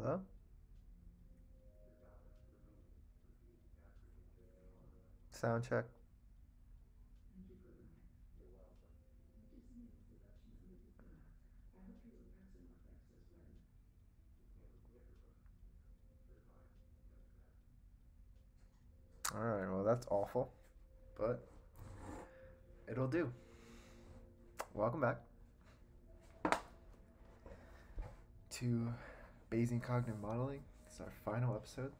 Hello? Sound check. Alright, well, that's awful. But it'll do. Welcome back to Bayesian Cognitive Modeling. It's our final episode.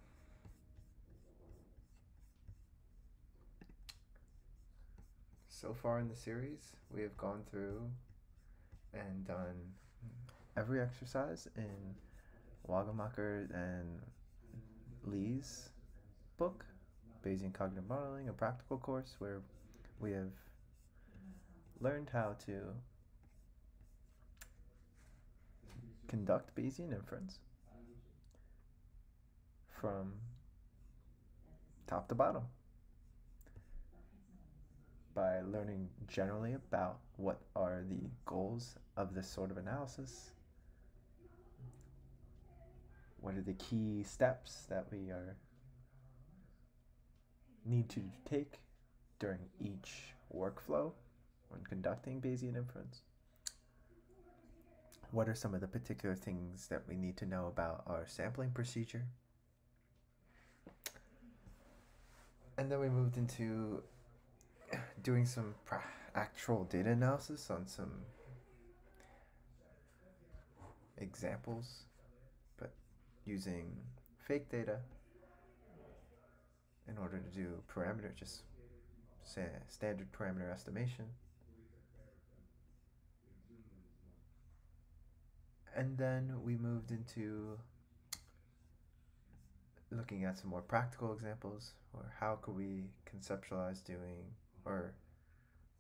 So far in the series, we have gone through and done every exercise in Wagenmakers and Lee's book, Bayesian Cognitive Modeling, a practical course where we have learned how to conduct Bayesian inference from top to bottom by learning generally about what are the goals of this sort of analysis, what are the key steps that we are need to take during each workflow when conducting Bayesian inference. What are some of the particular things that we need to know about our sampling procedure? And then we moved into doing some actual data analysis on some examples, but using fake data in order to do parameter, just say standard parameter estimation. And then we moved into looking at some more practical examples or how could we conceptualize doing or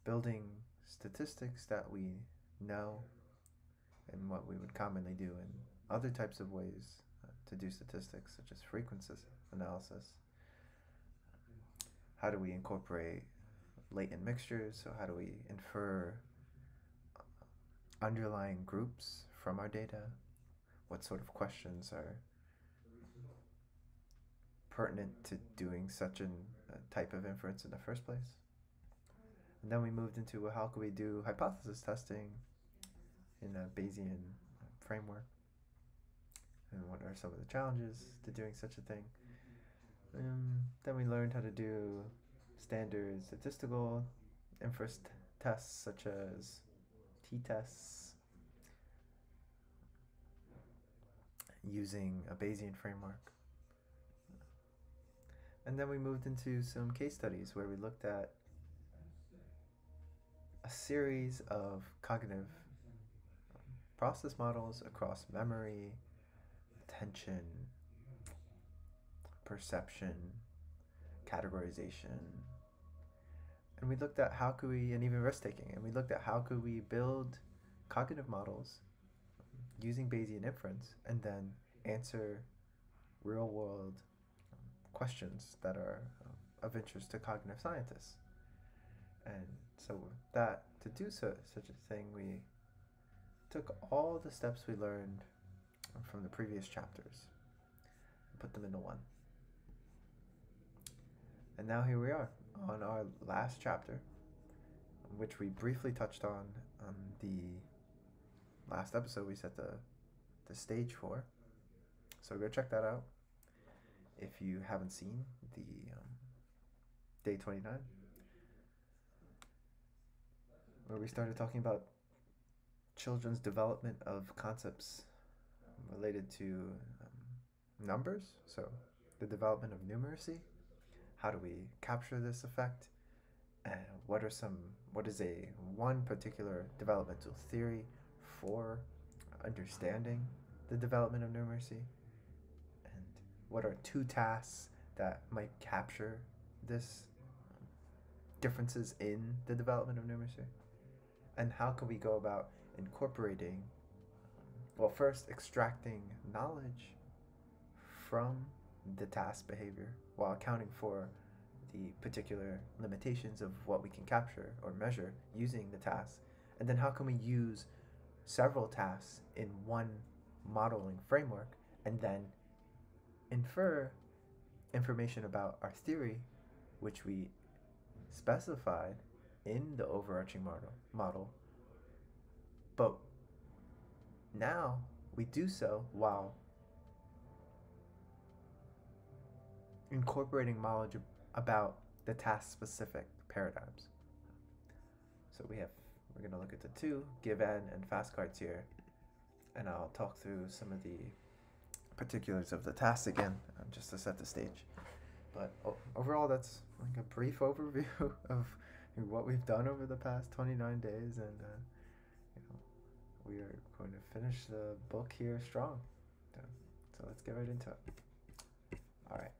building statistics that we know and what we would commonly do in other types of ways uh, to do statistics such as frequency analysis. How do we incorporate latent mixtures? So how do we infer uh, underlying groups from our data? What sort of questions are pertinent to doing such a type of inference in the first place? And then we moved into how could we do hypothesis testing in a Bayesian framework? And what are some of the challenges to doing such a thing. Um, then we learned how to do standard statistical inference tests such as t-tests using a Bayesian framework. And then we moved into some case studies where we looked at a series of cognitive process models across memory, attention, perception, categorization. And we looked at how could we, and even risk taking, and we looked at how could we build cognitive models using Bayesian inference and then answer real world questions that are uh, of interest to cognitive scientists. And so that to do so, such a thing, we took all the steps we learned from the previous chapters and put them into one. And now here we are on our last chapter, which we briefly touched on on the last episode we set the, the stage for. So go check that out if you haven't seen the um, day 29 where we started talking about children's development of concepts related to um, numbers. So, the development of numeracy. How do we capture this effect? And what are some? What is a one particular developmental theory for understanding the development of numeracy? And what are two tasks that might capture this um, differences in the development of numeracy? and how can we go about incorporating well first extracting knowledge from the task behavior while accounting for the particular limitations of what we can capture or measure using the task and then how can we use several tasks in one modeling framework and then infer information about our theory, which we specified in the overarching model, model. But now we do so while incorporating knowledge about the task specific paradigms. So we have, we're going to look at the two, give n and fast cards here, and I'll talk through some of the particulars of the task again, uh, just to set the stage. But overall, that's like a brief overview of what we've done over the past 29 days, and uh, you know, we are going to finish the book here strong. So, so let's get right into it. All right.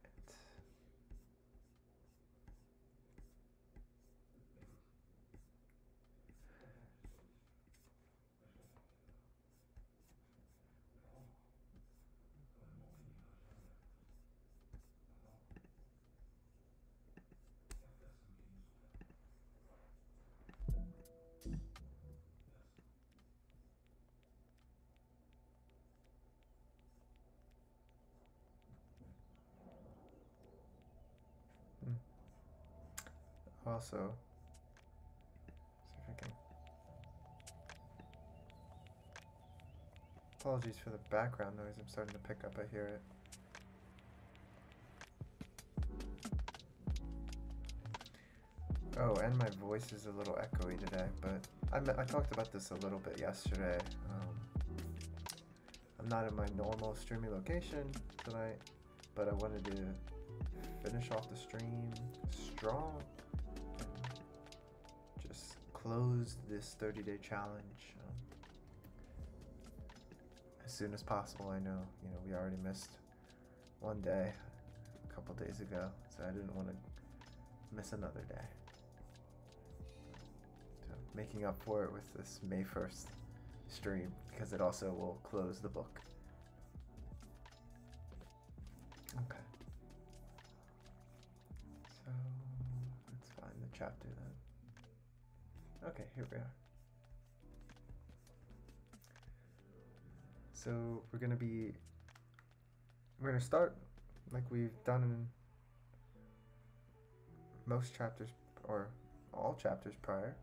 Also. See if I can apologies for the background noise. I'm starting to pick up. I hear it. Oh, and my voice is a little echoey today, but I, I talked about this a little bit yesterday. Um, I'm not in my normal streaming location tonight, but I wanted to finish off the stream strong close this 30 day challenge um, as soon as possible. I know, you know, we already missed one day a couple days ago, so I didn't want to miss another day. So making up for it with this May 1st stream because it also will close the book. Okay. So let's find the chapter then. Okay, here we are. So we're gonna be, we're gonna start like we've done in most chapters or all chapters prior.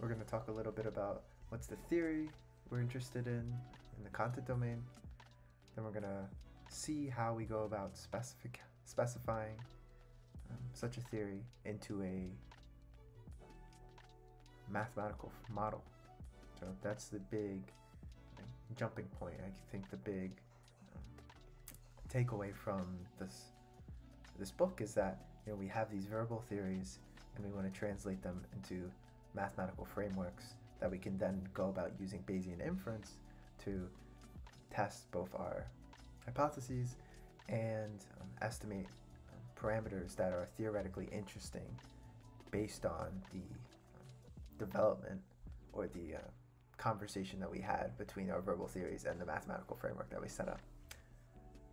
We're going to talk a little bit about what's the theory we're interested in in the content domain. Then we're going to see how we go about specific specifying um, such a theory into a mathematical model. So that's the big jumping point. I think the big um, takeaway from this this book is that you know we have these verbal theories and we want to translate them into mathematical frameworks that we can then go about using Bayesian inference to test both our hypotheses and um, estimate um, parameters that are theoretically interesting based on the um, development or the uh, conversation that we had between our verbal theories and the mathematical framework that we set up.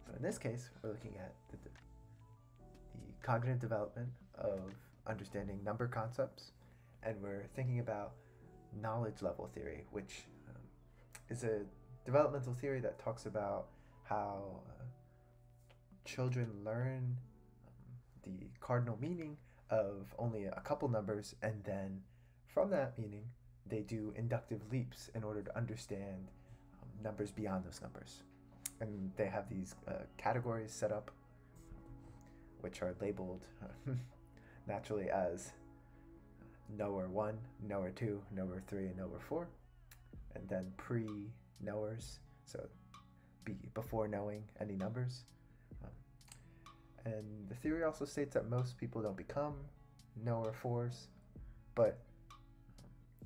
So in this case, we're looking at the, the cognitive development of understanding number concepts, and we're thinking about knowledge level theory, which um, is a developmental theory that talks about how uh, children learn um, the cardinal meaning of only a couple numbers, and then from that meaning, they do inductive leaps in order to understand um, numbers beyond those numbers. And they have these uh, categories set up, which are labeled naturally as knower 1, knower 2, knower 3, and knower 4. And then pre knowers, so be before knowing any numbers. Um, and the theory also states that most people don't become knower fours, but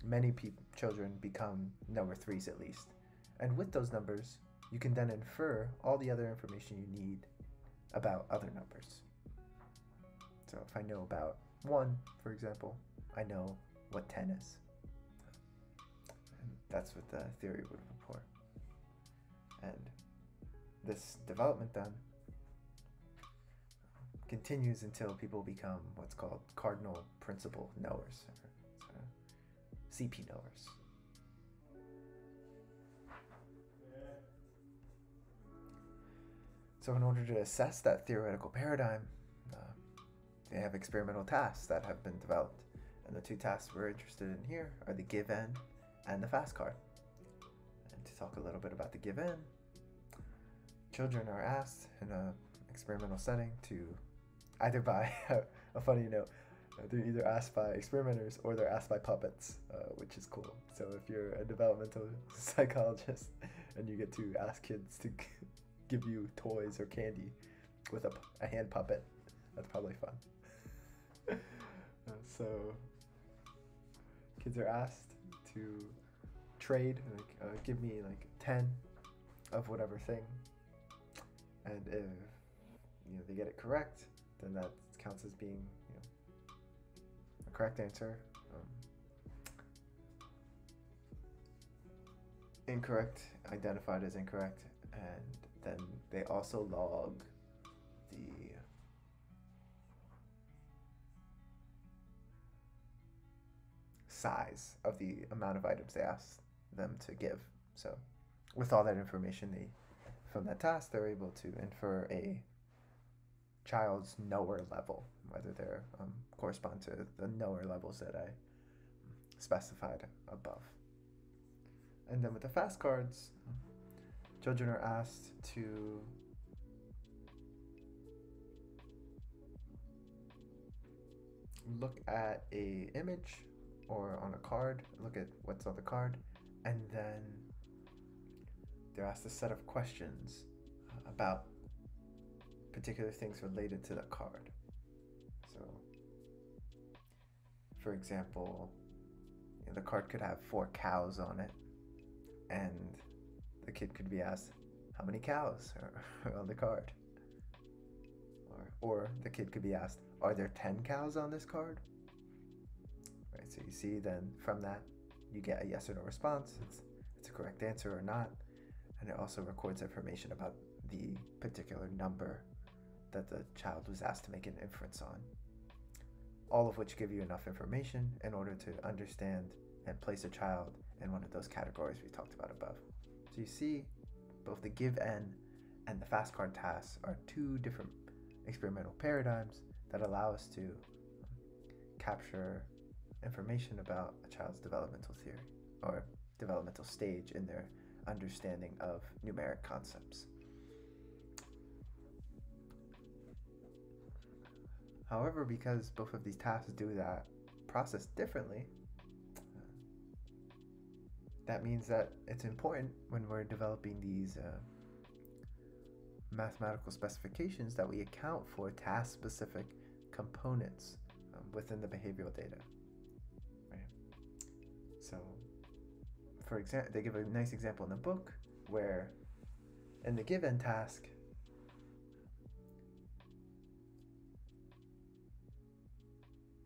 many children become knower threes at least. And with those numbers, you can then infer all the other information you need about other numbers. So if I know about 1, for example, I know what 10 is. And that's what the theory would report. And this development then continues until people become what's called cardinal principle knowers. So CP knowers. So, in order to assess that theoretical paradigm, uh, they have experimental tasks that have been developed. And the two tasks we're interested in here are the give n and the fast card. And to talk a little bit about the give n, children are asked in an experimental setting to either by a funny note, they're either asked by experimenters or they're asked by puppets, uh, which is cool. So if you're a developmental psychologist and you get to ask kids to give you toys or candy with a, a hand puppet, that's probably fun. uh, so kids are asked to trade, like uh, give me like ten of whatever thing, and if you know they get it correct, then that counts as being you know a correct answer. Um, incorrect identified as incorrect, and then they also log the size of the amount of items they ask them to give. So, with all that information, they from that task, they're able to infer a child's knower level, whether they um, correspond to the knower levels that I specified above. And then with the fast cards, children are asked to look at a image or on a card, look at what's on the card, and then they're asked a set of questions about particular things related to the card. So, for example, you know, the card could have four cows on it, and the kid could be asked, How many cows are on the card? Or, or the kid could be asked, Are there 10 cows on this card? Right, so you see, then from that, you get a yes or no response. It's, it's a correct answer or not. And it also records information about the particular number that the child was asked to make an inference on. All of which give you enough information in order to understand and place a child in one of those categories we talked about above. So you see, both the give n and the fast card tasks are two different experimental paradigms that allow us to capture information about a child's developmental theory or developmental stage in their understanding of numeric concepts. However, because both of these tasks do that process differently, that means that it's important when we're developing these uh, mathematical specifications that we account for task specific components um, within the behavioral data. Right? So, for example, they give a nice example in the book where in the give n task,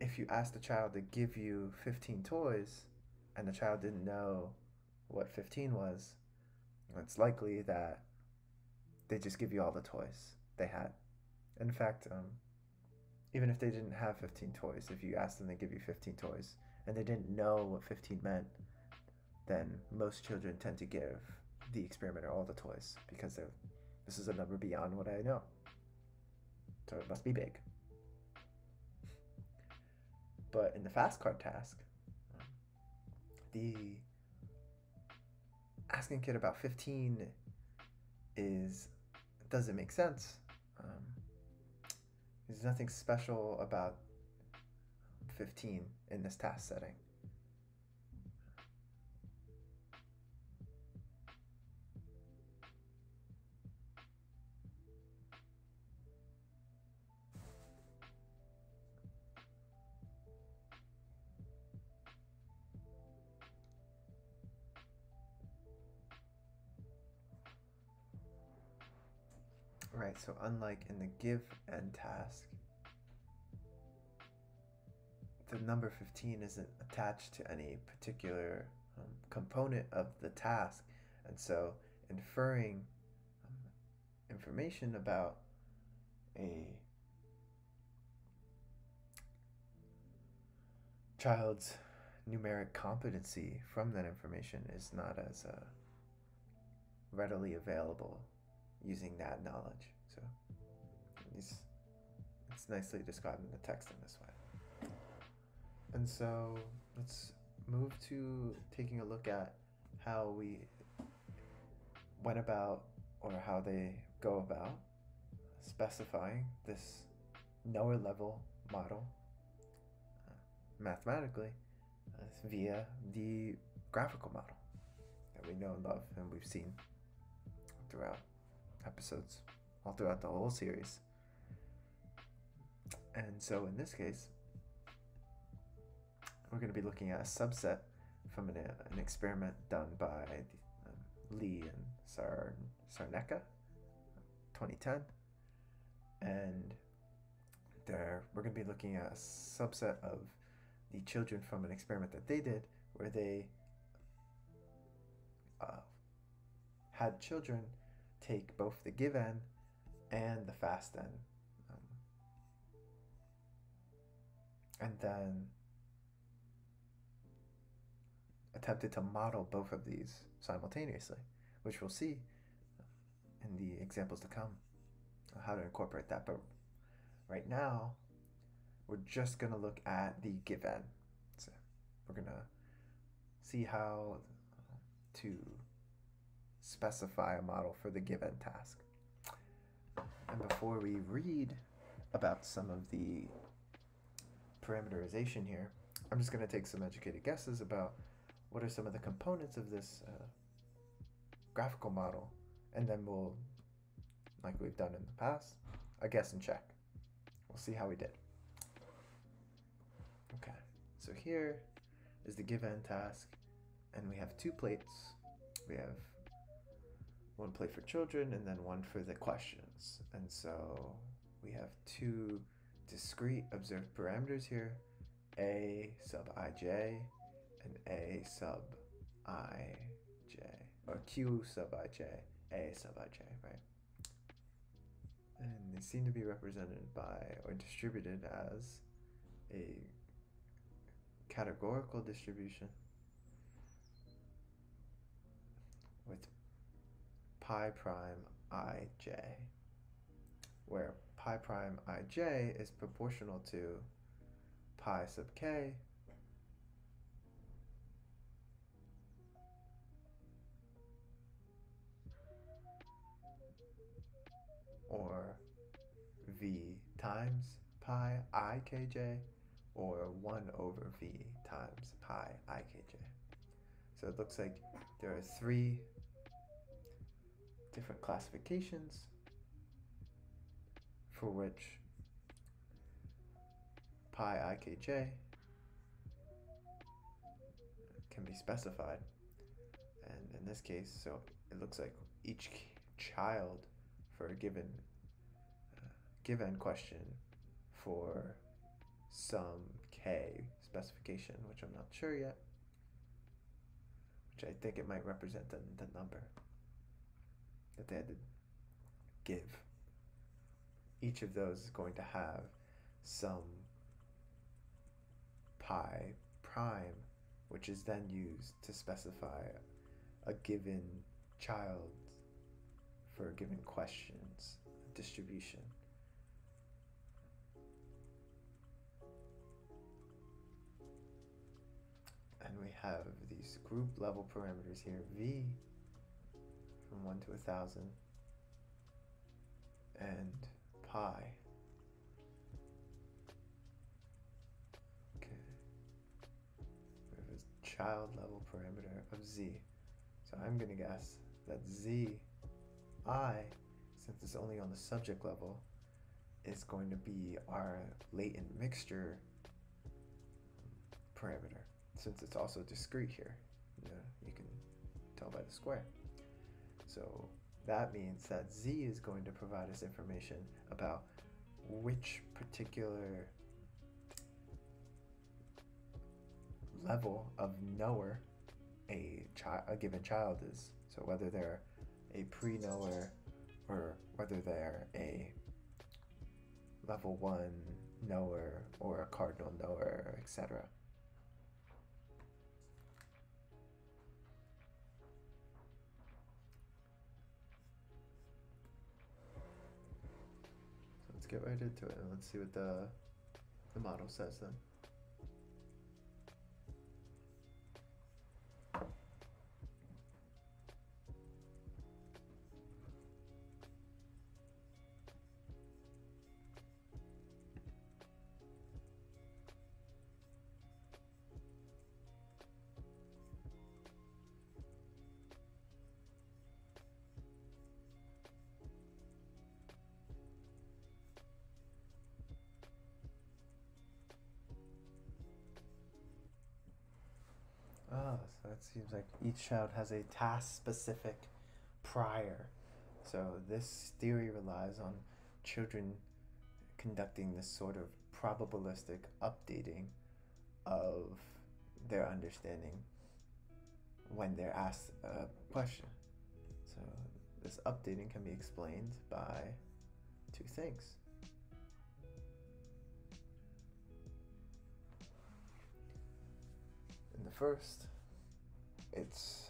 if you ask the child to give you 15 toys and the child didn't know what 15 was, it's likely that they just give you all the toys they had. In fact, um, even if they didn't have 15 toys, if you asked them to give you 15 toys and they didn't know what 15 meant, then most children tend to give the experimenter all the toys because they're, this is a number beyond what I know. So it must be big. But in the fast card task, the asking kid about 15 is doesn't make sense. Um, there's nothing special about 15 in this task setting. Right, so unlike in the give n task, the number 15 isn't attached to any particular um, component of the task. And so inferring um, information about a child's numeric competency from that information is not as uh, readily available using that knowledge. It's, it's nicely described in the text in this way. And so let's move to taking a look at how we went about or how they go about specifying this knower level model uh, mathematically uh, via the graphical model that we know and love and we've seen throughout episodes, all throughout the whole series. And so in this case, we're going to be looking at a subset from an, an experiment done by um, Lee and Sar, Sarnecka, 2010. And there, we're going to be looking at a subset of the children from an experiment that they did where they uh, had children take both the give and the fast n. and then attempted to model both of these simultaneously, which we'll see in the examples to come how to incorporate that. But right now, we're just going to look at the give n. So we're going to see how to specify a model for the give n task. And before we read about some of the parameterization here, I'm just going to take some educated guesses about what are some of the components of this uh, graphical model, and then we'll, like we've done in the past, a guess and check. We'll see how we did. Okay, so here is the give n task, and we have two plates. We have one plate for children and then one for the questions. And so we have two discrete observed parameters here, a sub ij and a sub ij, or q sub ij, a sub ij, right? And they seem to be represented by or distributed as a categorical distribution with pi prime ij, where pi prime ij is proportional to pi sub k or v times pi ikj or 1 over v times pi ikj. So it looks like there are three different classifications for which pi ikj can be specified. And in this case, so it looks like each child for a given uh, given question for some k specification, which I'm not sure yet, which I think it might represent the, the number that they had to give. Each of those is going to have some pi prime, which is then used to specify a given child for a given questions distribution. And we have these group level parameters here, v from 1 to a 1000 and pi. Okay. We have a child level parameter of z. So I'm going to guess that z i, since it's only on the subject level, is going to be our latent mixture parameter, since it's also discrete here. You can tell by the square. So that means that Z is going to provide us information about which particular level of knower a, chi- a given child is. So whether they're a pre-knower or whether they're a level 1 knower or a cardinal knower, etc. let's get right into it and let's see what the the model says then. It seems like each child has a task specific prior. So this theory relies on children conducting this sort of probabilistic updating of their understanding when they're asked a question. So this updating can be explained by two things. In the first, it's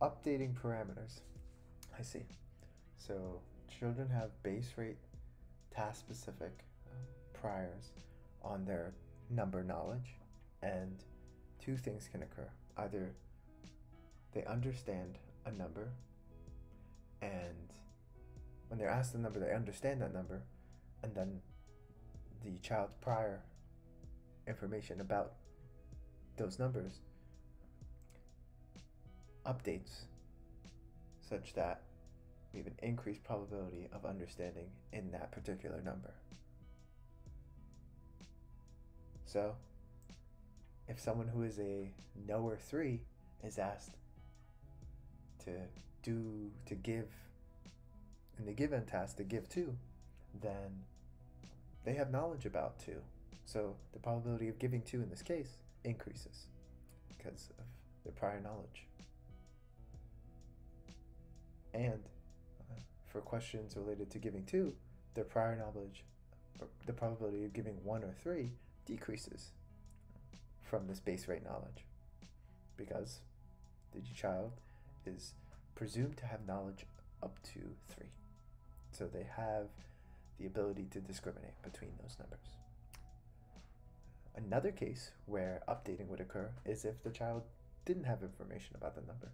updating parameters. I see. So children have base rate task specific uh, priors on their number knowledge, and two things can occur. Either they understand a number, and when they're asked the number, they understand that number, and then the child's prior information about those numbers updates such that we have an increased probability of understanding in that particular number. So, if someone who is a knower 3 is asked to do, to give, in the give n task, to give 2, then they have knowledge about 2. So, the probability of giving 2 in this case increases because of their prior knowledge. And uh, for questions related to giving two, their prior knowledge, the probability of giving one or three decreases from this base rate knowledge because the child is presumed to have knowledge up to three. So they have the ability to discriminate between those numbers. Another case where updating would occur is if the child didn't have information about the number,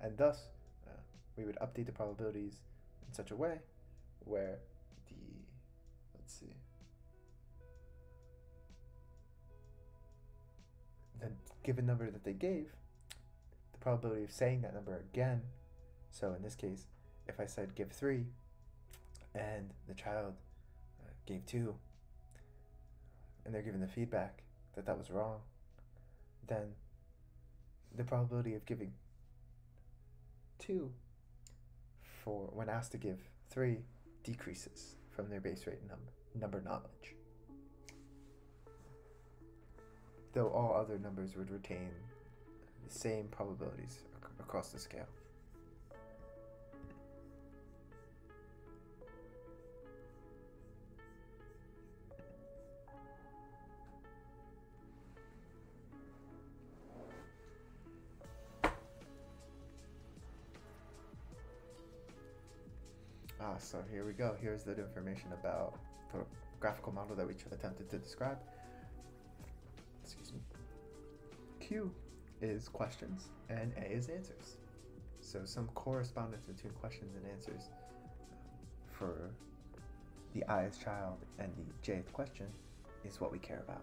and thus we would update the probabilities in such a way where the let's see the given number that they gave, the probability of saying that number again. So in this case, if I said give three, and the child uh, gave two, and they're given the feedback that that was wrong, then the probability of giving two for when asked to give three decreases from their base rate num- number knowledge. Though all other numbers would retain the same probabilities ac- across the scale. Ah, so here we go. Here's the information about the graphical model that we attempted to describe. Excuse me. Q is questions and A is answers. So some correspondence between questions and answers uh, for the ith child and the jth question is what we care about.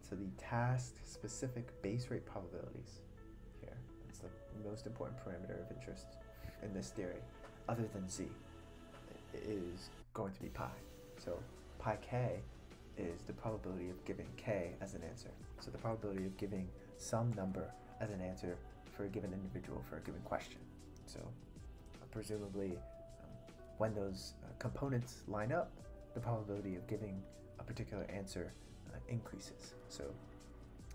So the task specific base rate probabilities here, that's the most important parameter of interest in this theory, other than z is going to be pi. So pi k is the probability of giving k as an answer. So the probability of giving some number as an answer for a given individual for a given question. So, presumably, um, when those uh, components line up, the probability of giving a particular answer uh, increases. So,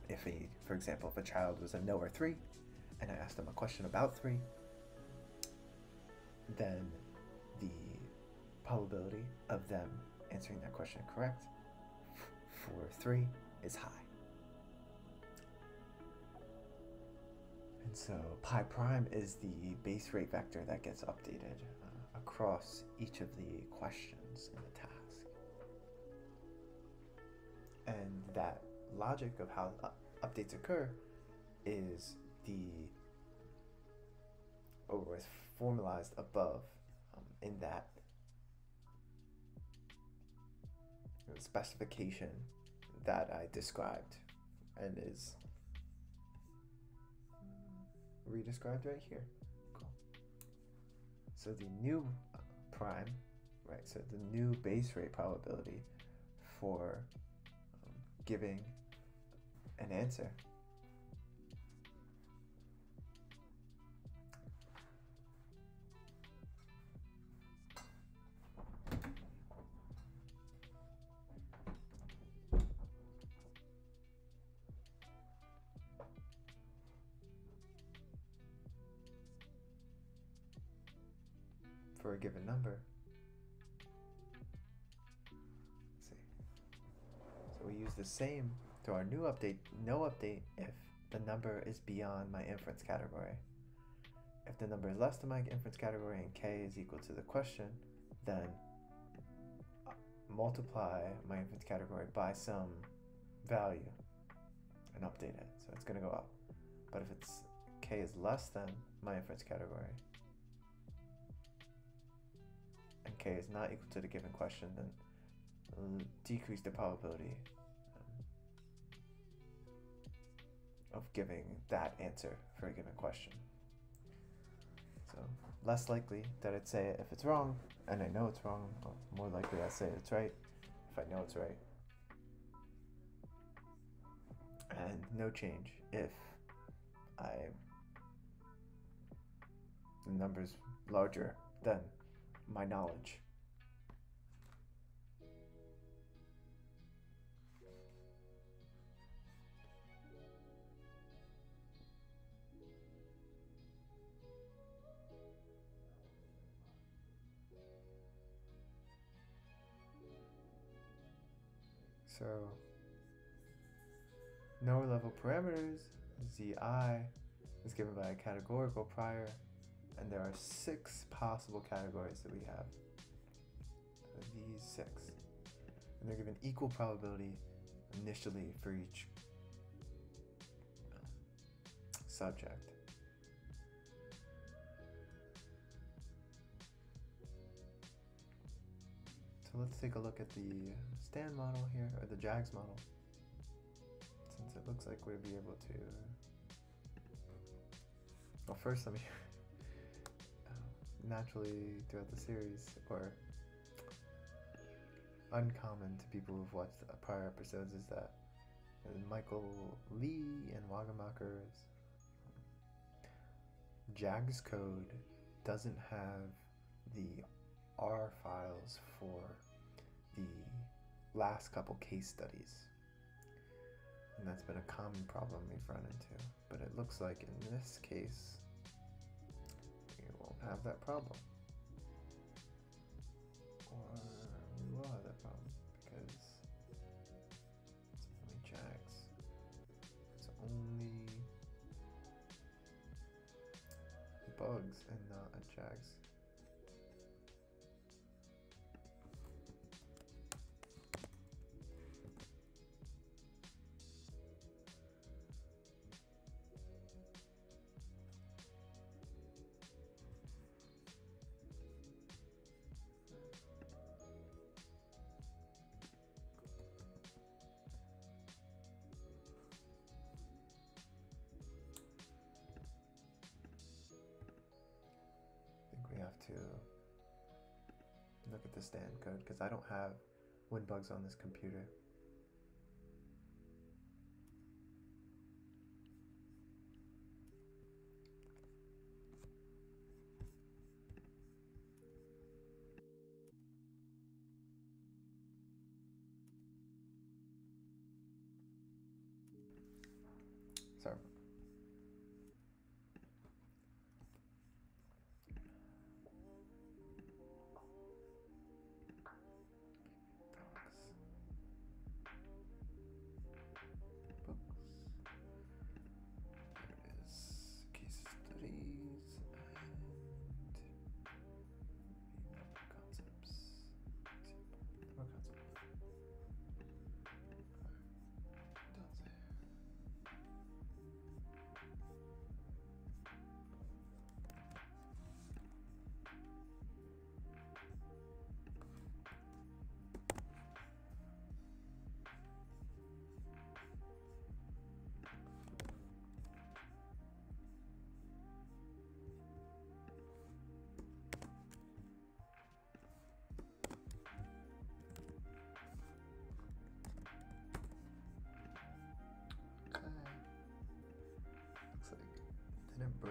if a, for example, if a child was a knower three, and I asked them a question about three, then the probability of them answering that question correct for three is high. And so pi prime is the base rate vector that gets updated uh, across each of the questions in the task. And that logic of how updates occur is the or is formalized above um, in that specification that I described and is redescribed right here. Cool. So the new prime, right? So the new base rate probability for um, giving an answer same to our new update, no update if the number is beyond my inference category. If the number is less than my inference category and k is equal to the question, then uh, multiply my inference category by some value and update it. So it's going to go up. But if it's k is less than my inference category, and k is not equal to the given question, then decrease the probability of giving that answer for a given question. So less likely that I'd say it if it's wrong, and I know it's wrong, more likely I'd say it's right if I know it's right. And no change if I the number's larger than my knowledge. So, knower level parameters, zi is given by a categorical prior and there are six possible categories that we have. These six. And they're given equal probability initially for each subject. So let's take a look at the Stan model here, or the JAGS model. Since it looks like we'll be able to... Uh, well, first let me uh, naturally throughout the series, or uncommon to people who've watched prior episodes, is that Michael Lee and Wagenmakers' um, JAGS code doesn't have the R files for the last couple case studies. And that's been a common problem we've run into. But it looks like in this case, we won't have that problem. Or we will have that problem because it's only JAGS. It's only bugs and not a JAGS. To look at the Stan code because I don't have WinBugs on this computer.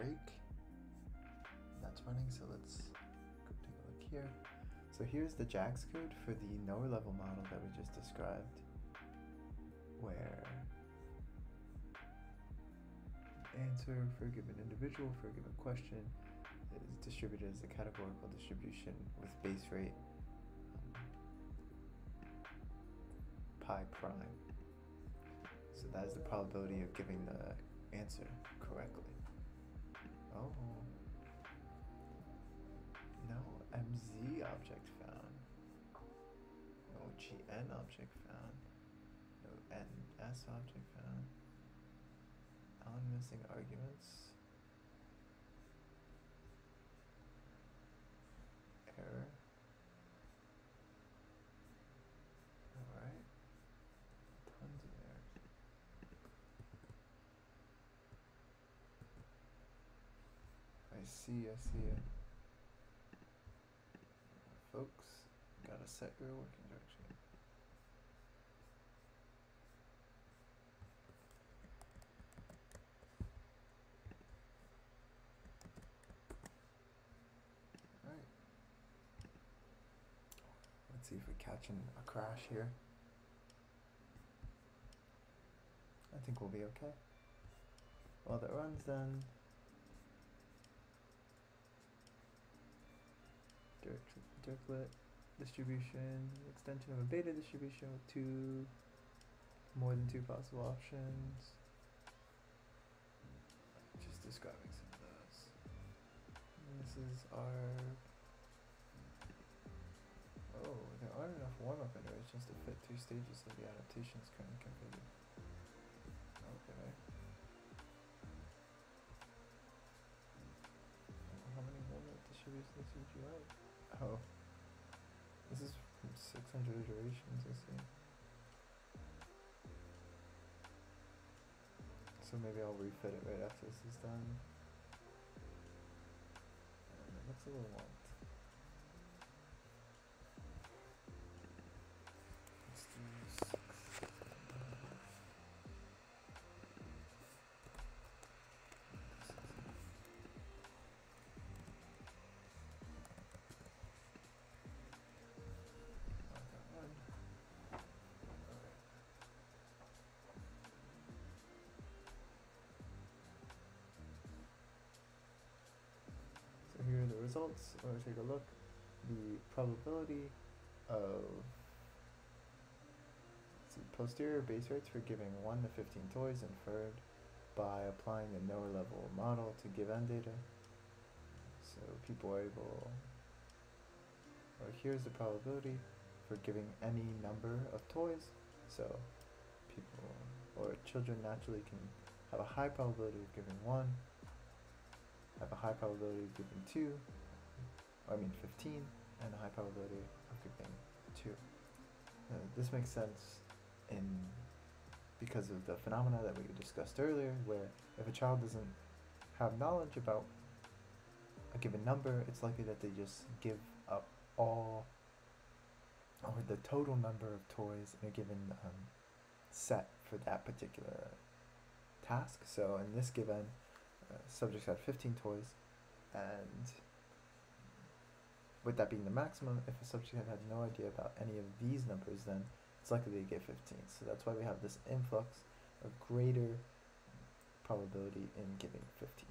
Break. That's running, so let's go take a look here. So here's the JAGS code for the knower level model that we just described, where answer for a given individual for a given question is distributed as a categorical distribution with base rate um, pi prime. So that is the probability of giving the answer correctly. Oh. No um, MZ object found. No GN object found. No NS object found. On missing arguments. Error. Alright. Tons of errors. I see, I see it. Folks, gotta set your working direction. Alright. Let's see if we're catching a crash here. I think we'll be okay. While that runs then, Dirichlet distribution, extension of a beta distribution with two, more than two possible options. Just describing some of those. And this is our. Oh, there aren't enough warm up iterations to fit two stages of the adaptations currently configured. Okay. How many warm up distributions did you write? Oh. This is from 600 iterations, I see. So maybe I'll refit it right after this is done. Uh, it looks a little want. Results. We take a look, the probability of see, posterior base rates for giving 1 to 15 toys inferred by applying the knower level model to give n data. So people are able, or here's the probability for giving any number of toys. So people or children naturally can have a high probability of giving 1, have a high probability of giving 2, or I mean 15, and a high probability of giving 2. Uh, this makes sense in because of the phenomena that we discussed earlier, where if a child doesn't have knowledge about a given number, it's likely that they just give up all or the total number of toys in a given um, set for that particular task. So in this given, uh, subjects had 15 toys, and with that being the maximum, if a subject had no idea about any of these numbers, then it's likely they get 15. So that's why we have this influx of greater probability in giving 15.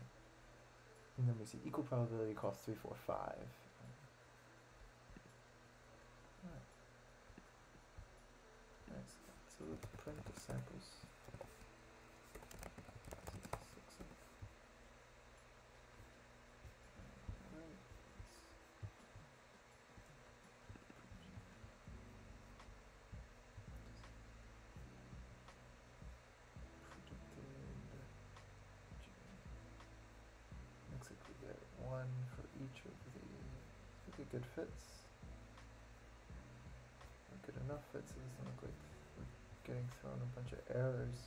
And then we see equal probability across 3, 4, 5. Alright. Nice. So let's print the samples. Looks like we get one pretty good fits. Or good enough fits. It doesn't look like we're getting thrown a bunch of errors.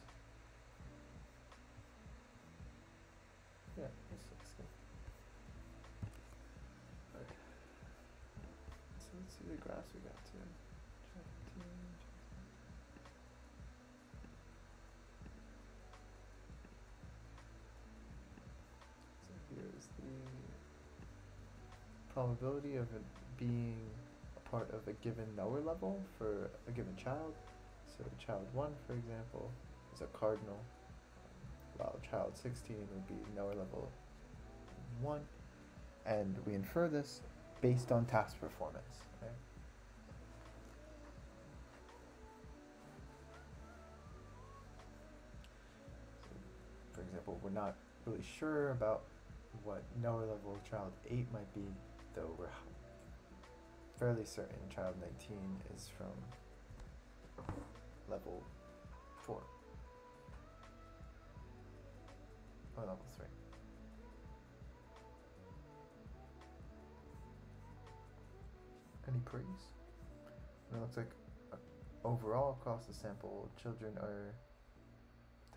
Yeah, this looks good. Alright. So let's see the graphs we got to. Probability of it being a part of a given knower level for a given child. So child 1, for example, is a cardinal, while child 16 would be knower level 1. And we infer this based on task performance. Okay? For example, we're not really sure about what knower level child 8 might be, though we're fairly certain child 19 is from level 4 or level 3. Any praise? And it looks like uh, overall across the sample, children are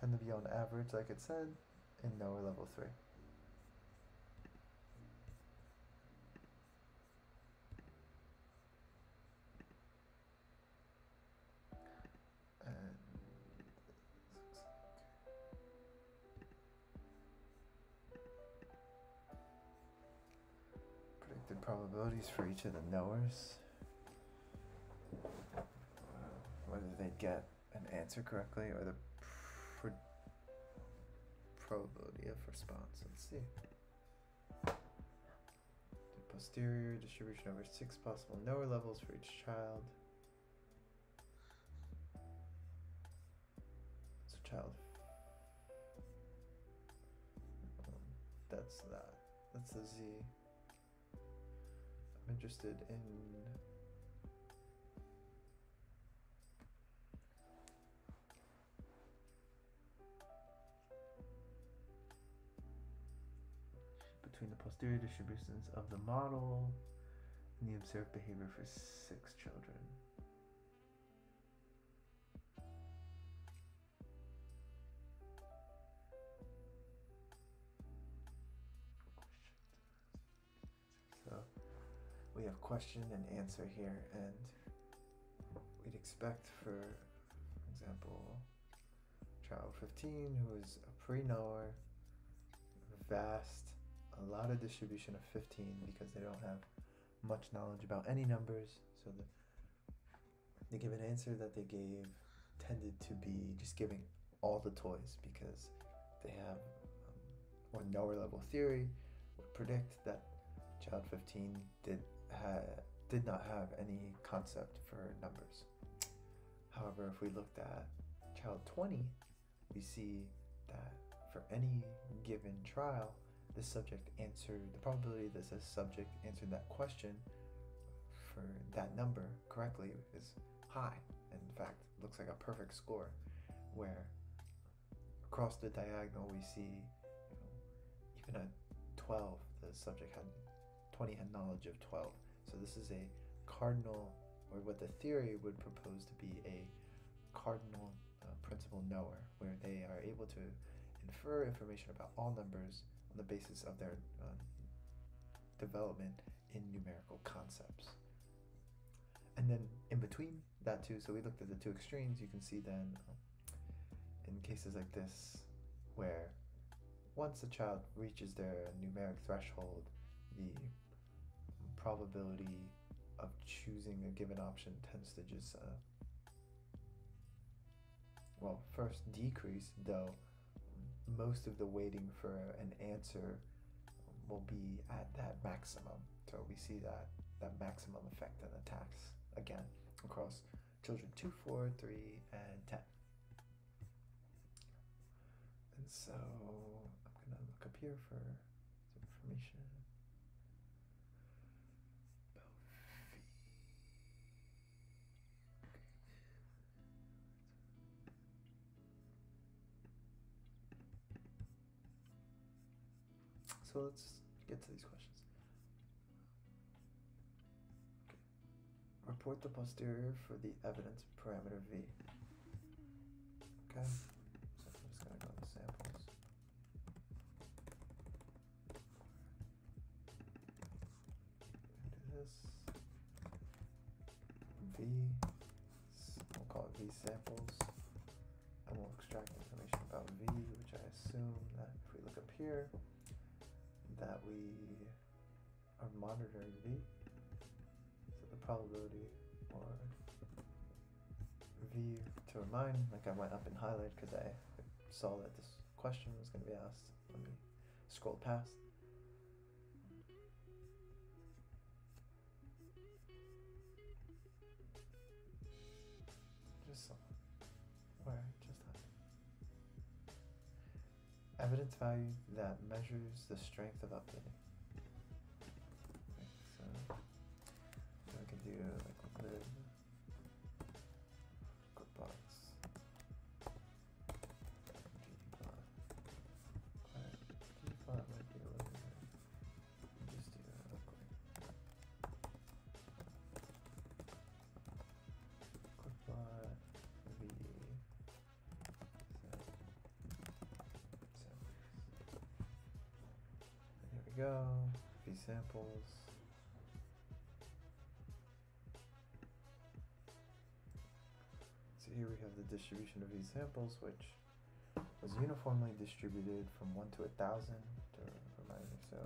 tend to be on average, like it said, in knower level 3. Probabilities for each of the knowers. Whether they get an answer correctly or the pr- probability of response. Let's see. The posterior distribution over six possible knower levels for each child. So child. um, That's that. That's the Z. I'm interested in between the posterior distributions of the model and the observed behavior for six children. Question and answer here, and we'd expect, for example, child 15 who is a pre knower, vast, a lot of distribution of 15 because they don't have much knowledge about any numbers. So the, the given answer that they gave tended to be just giving all the toys because they have, um, or knower level theory would predict that child 15 did ha- did not have any concept for numbers. However, if we looked at child 20, we see that for any given trial, the subject answered the probability that the subject answered that question for that number correctly is high. In fact, looks like a perfect score, where across the diagonal we see, you know, even at 12, the subject had 20 had knowledge of 12. So this is a cardinal, or what the theory would propose to be a cardinal uh, principle knower, where they are able to infer information about all numbers on the basis of their um, development in numerical concepts. And then in between that too, so we looked at the two extremes, you can see then um, in cases like this, where once a child reaches their numeric threshold, the probability of choosing a given option tends to just, uh, well, first decrease, though most of the waiting for an answer will be at that maximum. So we see that that maximum effect in tax again across children 2, 4, 3, and 10. And so I'm to look up here for information. So let's get to these questions. Okay. Report the posterior for the evidence parameter V. Okay, so I'm just gonna go to samples. Do this. V, we'll call it V samples. And we'll extract information about V, which I assume that if we look up here, we are monitoring V. So the probability or V to remind, like I went up and highlighted because I saw that this question was going to be asked. Let me scroll past. Evidence value that measures the strength of updating. Okay, so I can do like lib samples. So here we have the distribution of these samples, which was uniformly distributed from 1 to a 1,000 to remind me. So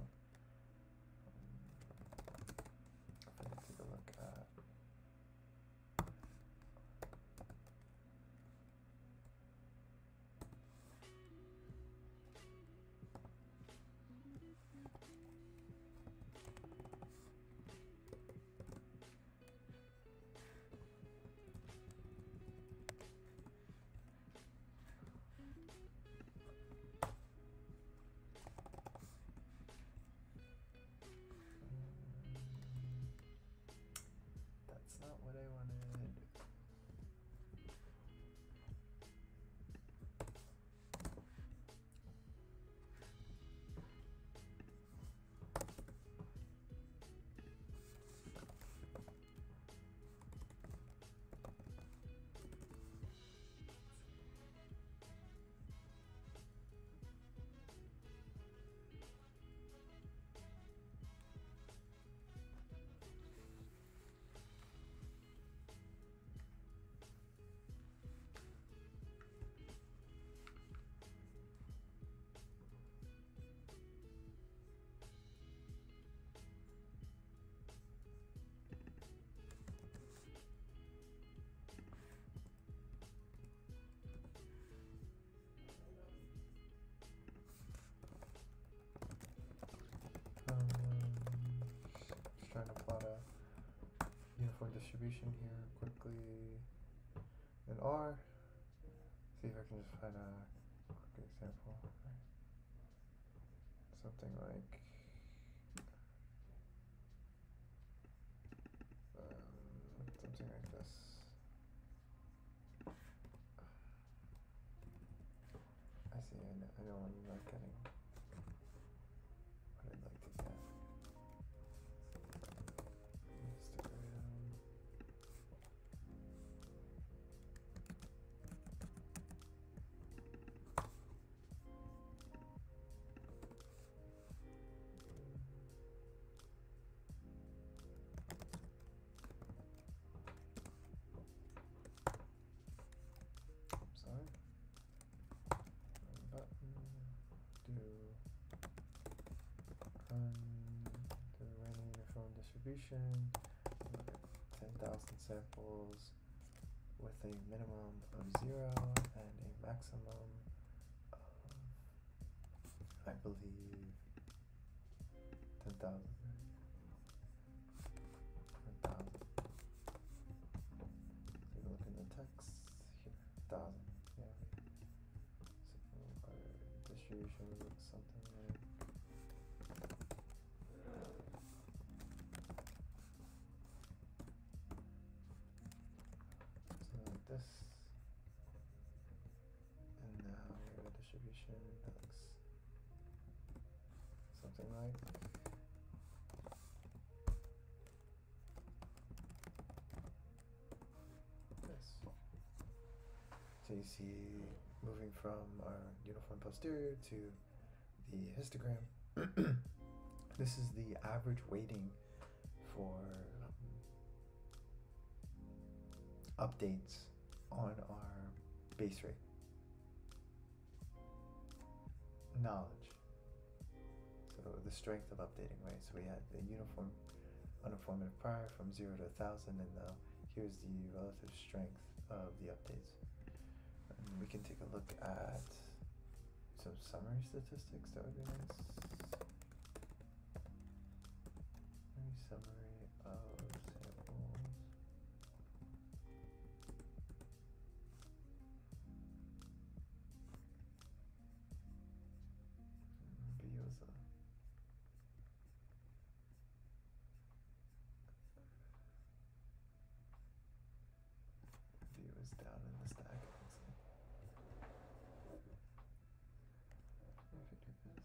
just trying to plot a uniform distribution here quickly in R. See if I can just find a quick example. Something like um, something like this. I see. I know. I know I'm not getting the random uniform distribution. 10,000 samples with a minimum of zero and a maximum of I believe, something this. So you see moving from our uniform posterior to the histogram. this is the average weighting for um, updates on our base rate. Knowledge. The strength of updating, right? So we had the uniform uninformative prior from 0 to a 1000 and now here's the relative strength of the updates. And we can take a look at some summary statistics, that would be nice. Is down in the stack. If I do this,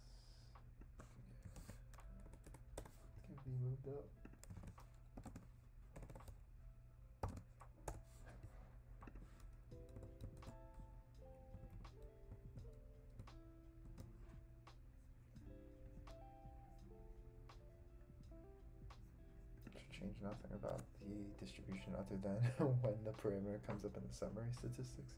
can be moved up. Change nothing about the distribution other than when the parameter comes up in the summary statistics.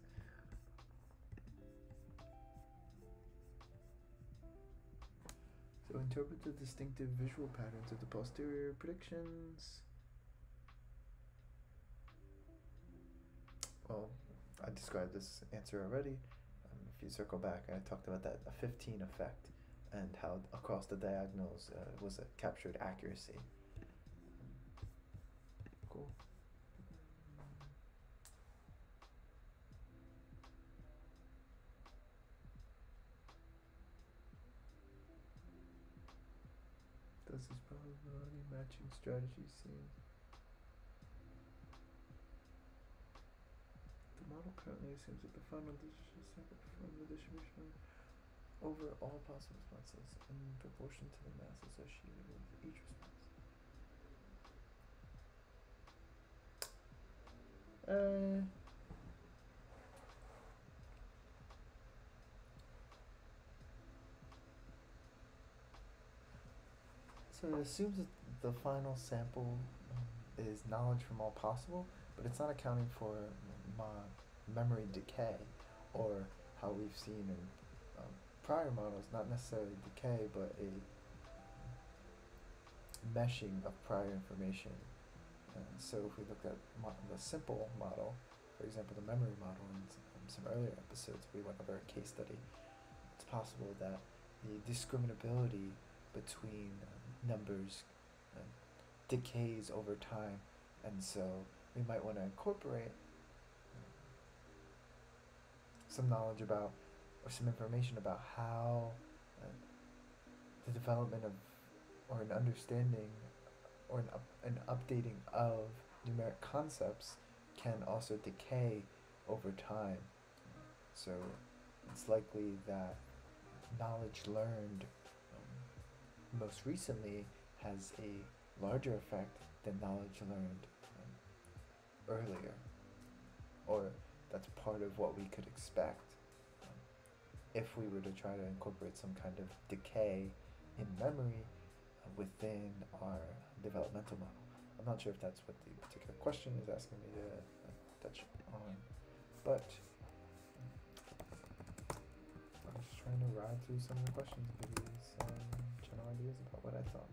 So interpret the distinctive visual patterns of the posterior predictions. Well, I described this answer already. Um, if you circle back, I talked about that a 15 effect and how across the diagonals uh, was a captured accuracy. Cool. Does this probability matching strategy seem? The model currently assumes that the final decision is separate from the distribution over all possible responses in proportion to the mass associated with each response. Uh, so it assumes that the final sample um, is knowledge from all possible, but it's not accounting for m- memory decay or how we've seen in um, prior models, not necessarily decay, but a meshing of prior information. So if we look at the simple model, for example, the memory model in some earlier episodes, we went over a case study. It's possible that the discriminability between um, numbers decays over time, and so we might want to incorporate um, some knowledge about or some information about how uh, the development of or an understanding or an, up, an updating of numeric concepts can also decay over time. So it's likely that knowledge learned um, most recently has a larger effect than knowledge learned um, earlier. Or that's part of what we could expect um, if we were to try to incorporate some kind of decay in memory uh, within our developmental model. I'm not sure if that's what the particular question is asking me to uh, touch on, but I'm just trying to ride through some of the questions, give you some general ideas about what I thought.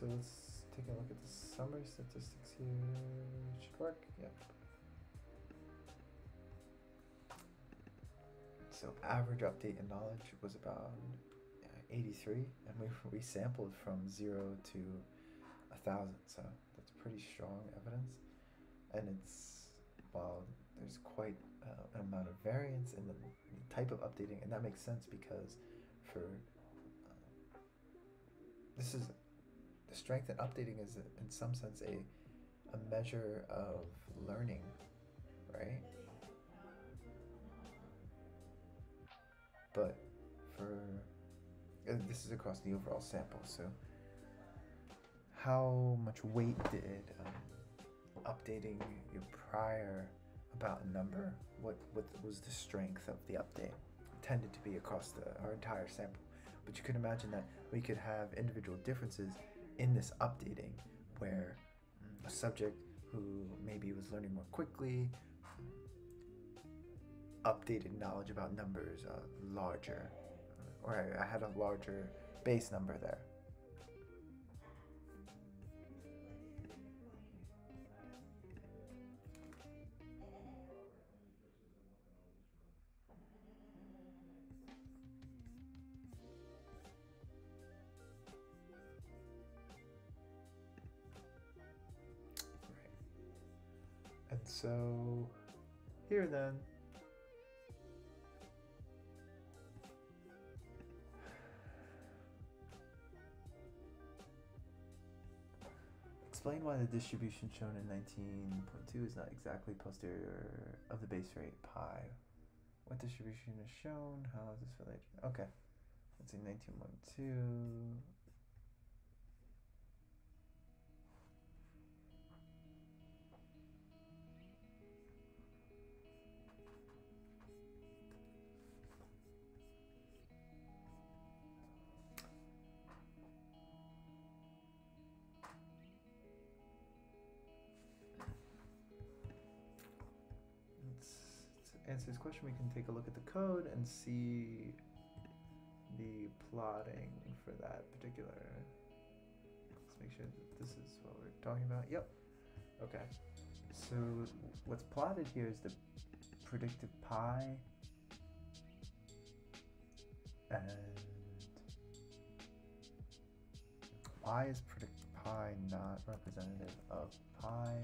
So let's take a look at the summary statistics here. It Should work. Yep. So average update in knowledge was about 83, and we, we sampled from 0 to a 1,000, so that's pretty strong evidence. And it's, well, there's quite uh, an amount of variance in the, type of updating, and that makes sense because for uh, this is the strength in updating is in some sense a a measure of learning, right? But for this is across the overall sample, so how much weight did um, updating your prior about a number? What what was the strength of the update? Tended to be across the, our entire sample, but you can imagine that we could have individual differences in this updating where a subject who maybe was learning more quickly, updated knowledge about numbers uh, larger, or I had a larger base number there. So here then. Explain why the distribution shown in 19.2 is not exactly posterior of the base rate pi. What distribution is shown? How is this related? Okay. Let's see, 19.2. answer this question, we can take a look at the code and see the plotting for that particular. Let's make sure that this is what we're talking about. Yep. Okay. So what's plotted here is the predicted pi and why is predicted pi not representative of pi?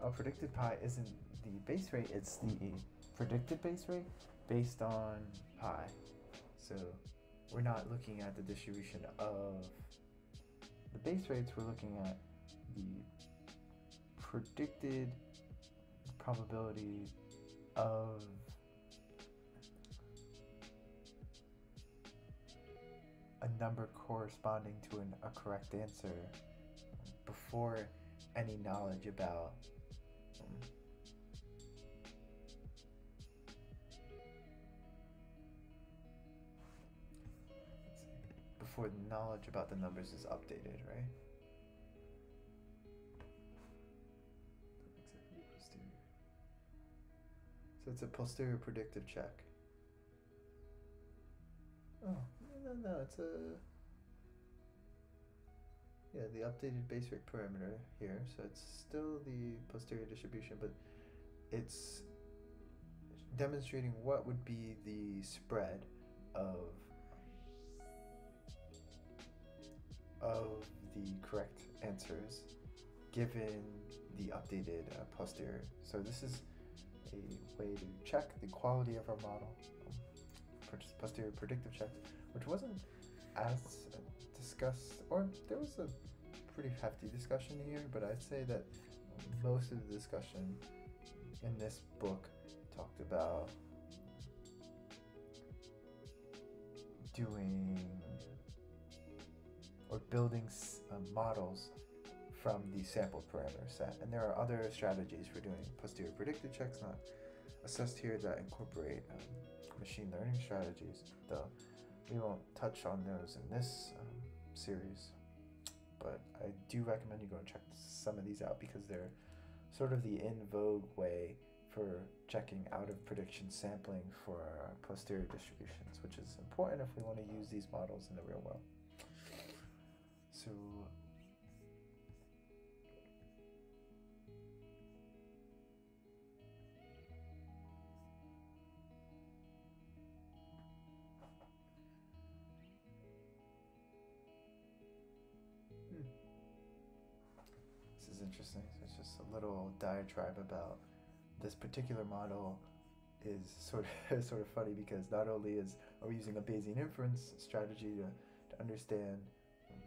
A predicted pi isn't the base rate, it's the predicted base rate based on pi. So we're not looking at the distribution of the base rates, we're looking at the predicted probability of a number corresponding to an, a correct answer before any knowledge about before knowledge about the numbers is updated, right? So it's a posterior predictive check. Oh, no, no, no, it's a... Yeah, the updated base rate parameter here. So it's still the posterior distribution, but it's demonstrating what would be the spread of of the correct answers given the updated uh, posterior. So this is a way to check the quality of our model, um, posterior predictive check, which wasn't as discussed, or there was a pretty hefty discussion here, but I'd say that most of the discussion in this book talked about doing or building uh, models from the sample parameter set. And there are other strategies for doing posterior predictive checks not assessed here that incorporate um, machine learning strategies, though we won't touch on those in this um, series. But I do recommend you go and check some of these out because they're sort of the in vogue way for checking out of prediction sampling for posterior distributions, which is important if we want to use these models in the real world. So little diatribe about this particular model is sort of sort of funny because not only is are we using a Bayesian inference strategy to, to understand um,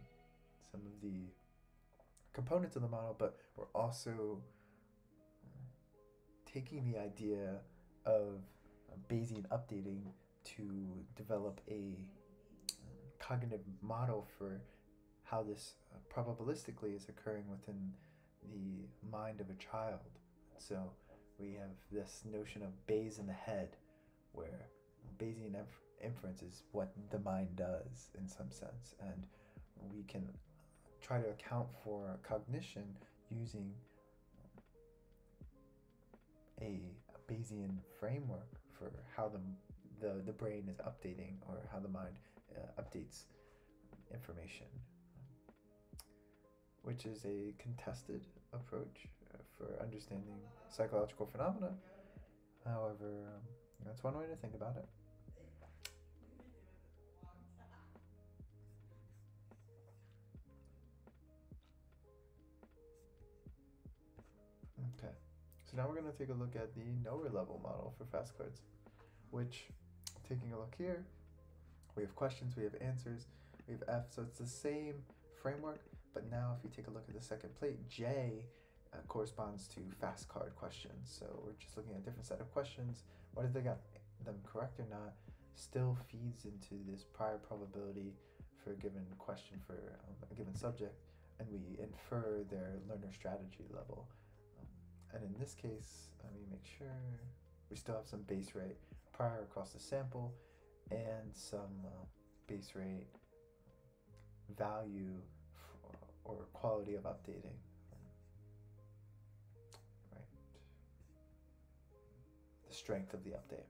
some of the components of the model, but we're also taking the idea of Bayesian updating to develop a uh, cognitive model for how this uh, probabilistically is occurring within the mind of a child. So we have this notion of Bayes in the head, where Bayesian inf- inference is what the mind does in some sense, and we can try to account for cognition using a, a Bayesian framework for how the, the the brain is updating or how the mind uh, updates information, which is a contested approach uh, for understanding psychological phenomena. However, um, that's one way to think about it. Okay, so now we're going to take a look at the knower level model for fast cards, which, taking a look here, we have questions, we have answers, we have F, so it's the same framework, but now if you take a look at the second plate, J uh, corresponds to fast card questions. So we're just looking at a different set of questions. Whether they got them correct or not still feeds into this prior probability for a given question for um, a given subject, and we infer their learner strategy level. Um, and in this case, let me make sure we still have some base rate prior across the sample and some uh, base rate value or quality of updating. Right. The strength of the update.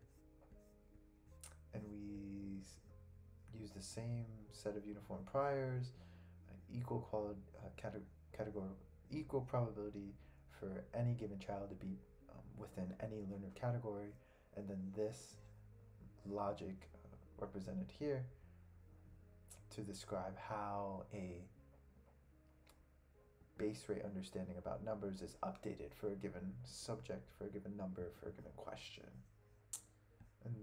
And we use the same set of uniform priors, equal quality, uh, category, equal probability for any given child to be um, within any learner category, and then this logic uh, represented here to describe how a base rate understanding about numbers is updated for a given subject, for a given number, for a given question. And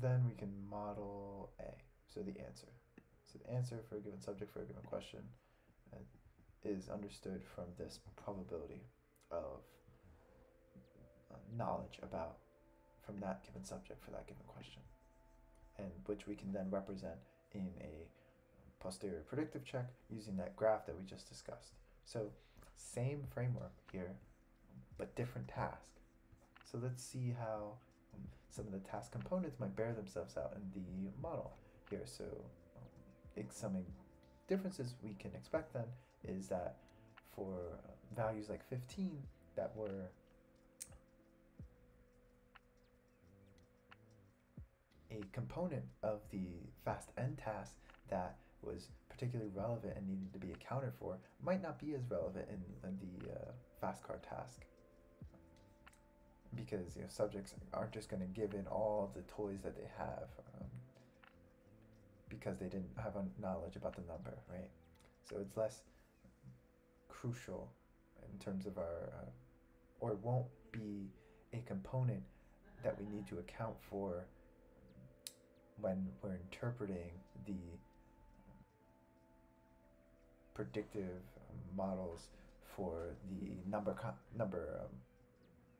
then we can model A, so the answer. So the answer for a given subject for a given question uh, is understood from this probability of uh, knowledge about from that given subject for that given question and which we can then represent in a posterior predictive check using that graph that we just discussed. So same framework here, but different task. So let's see how some of the task components might bear themselves out in the model here. So um, some differences we can expect then is that for values like 15 that were a component of the fast end task that was particularly relevant and needed to be accounted for might not be as relevant in, in the uh, fast card task. Because you know subjects aren't just going to give in all the toys that they have um, because they didn't have a knowledge about the number right? So it's less crucial in terms of our uh, or won't be a component that we need to account for when we're interpreting the predictive models for the number number um,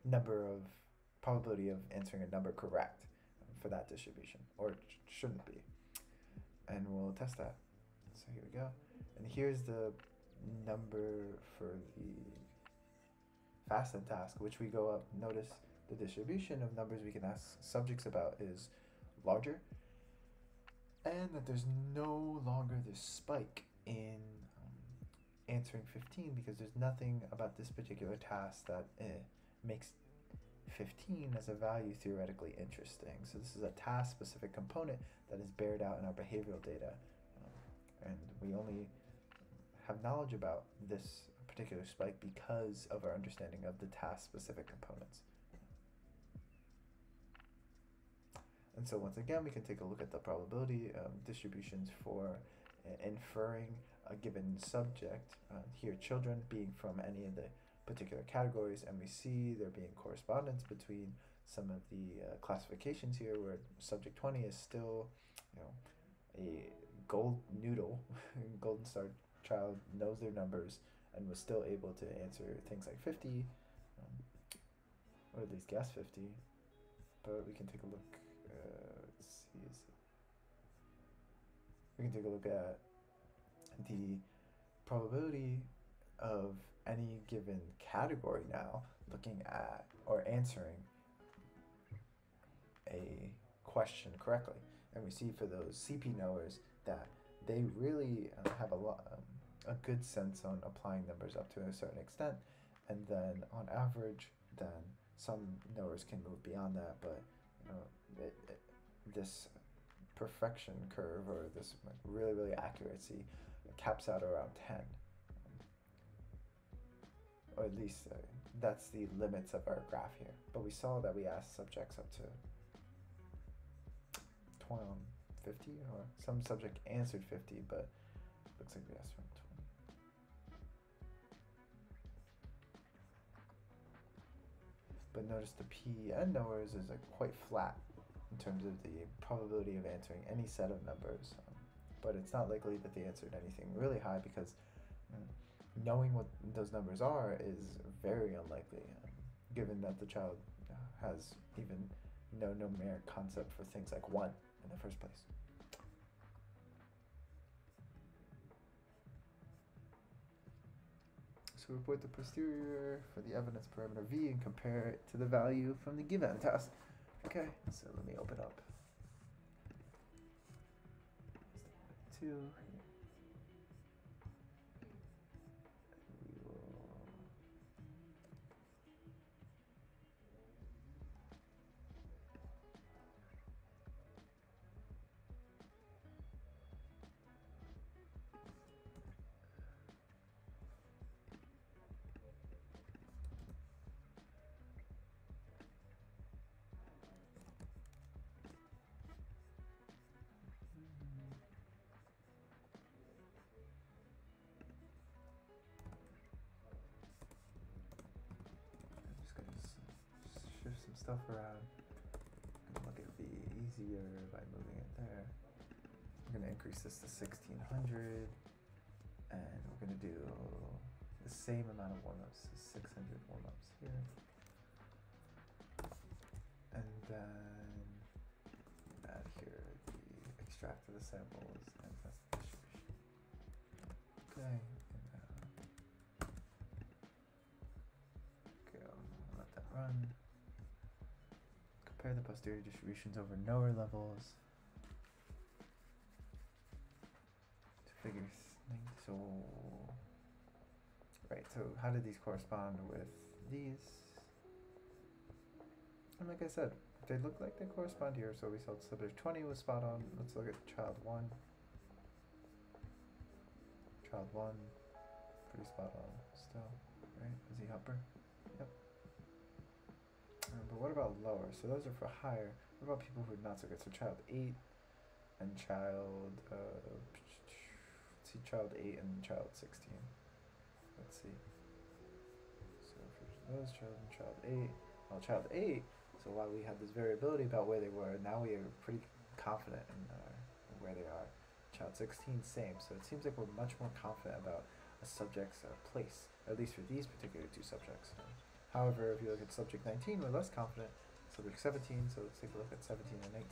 number of probability of answering a number correct for that distribution or it shouldn't be. And we'll test that. So here we go. And here's the number for the fasten task which we go up notice the distribution of numbers we can ask subjects about is larger and that there's no longer this spike in answering 15 because there's nothing about this particular task that eh, makes 15 as a value theoretically interesting. So this is a task specific component that is bared out in our behavioral data. Um, and we only have knowledge about this particular spike because of our understanding of the task specific components. And so once again, we can take a look at the probability um, distributions for uh, inferring a given subject, uh, here children being from any of the particular categories, and we see there being correspondence between some of the uh, classifications here where subject 20 is still, you know, a gold noodle, golden star child knows their numbers and was still able to answer things like 50, um, or at least guess 50. But we can take a look. Uh, let's see. Is we can take a look at the probability of any given category now, looking at or answering a question correctly. And we see for those CP knowers that they really uh, have a lot, um, a good sense on applying numbers up to a certain extent, and then on average, then some knowers can move beyond that. But you know, it, it, this perfection curve or this really really accuracy caps out around ten, or at least uh, that's the limits of our graph here. But we saw that we asked subjects up to 20, 50 or some subject answered 50, but looks like we asked from 20. But notice the P and numbers is like quite flat in terms of the probability of answering any set of numbers. But it's not likely that they answered anything really high because knowing what those numbers are is very unlikely, um, given that the child has even no numeric concept for things like one in the first place. So report the posterior for the evidence parameter v and compare it to the value from the given test. Okay, so let me open up. Two. Stuff around. Look, it'd be easier by moving it there. I'm gonna increase this to 1600 and we're gonna do the same amount of warm-ups, 600 warm-ups here. And then add here the extract of the samples and test the distribution. Okay. And, uh, let that run the posterior distributions over knower levels to figure so right so how did these correspond with these? And like I said they look like they correspond here so we saw subject 20 was spot on. Let's look at child 1 child 1 pretty spot on still right? Is he but what about lower? So those are for higher. What about people who are not so good? So child 8 and child, uh, see, child 8 and child 16. Let's see. So for those child and child 8, well, child 8, so while we had this variability about where they were, now we are pretty confident in uh, where they are. Child 16, same. So it seems like we're much more confident about a subject's uh, place, at least for these particular two subjects. However, if you look at subject 19, we're less confident. Subject 17, so let's take a look at 17 and 19.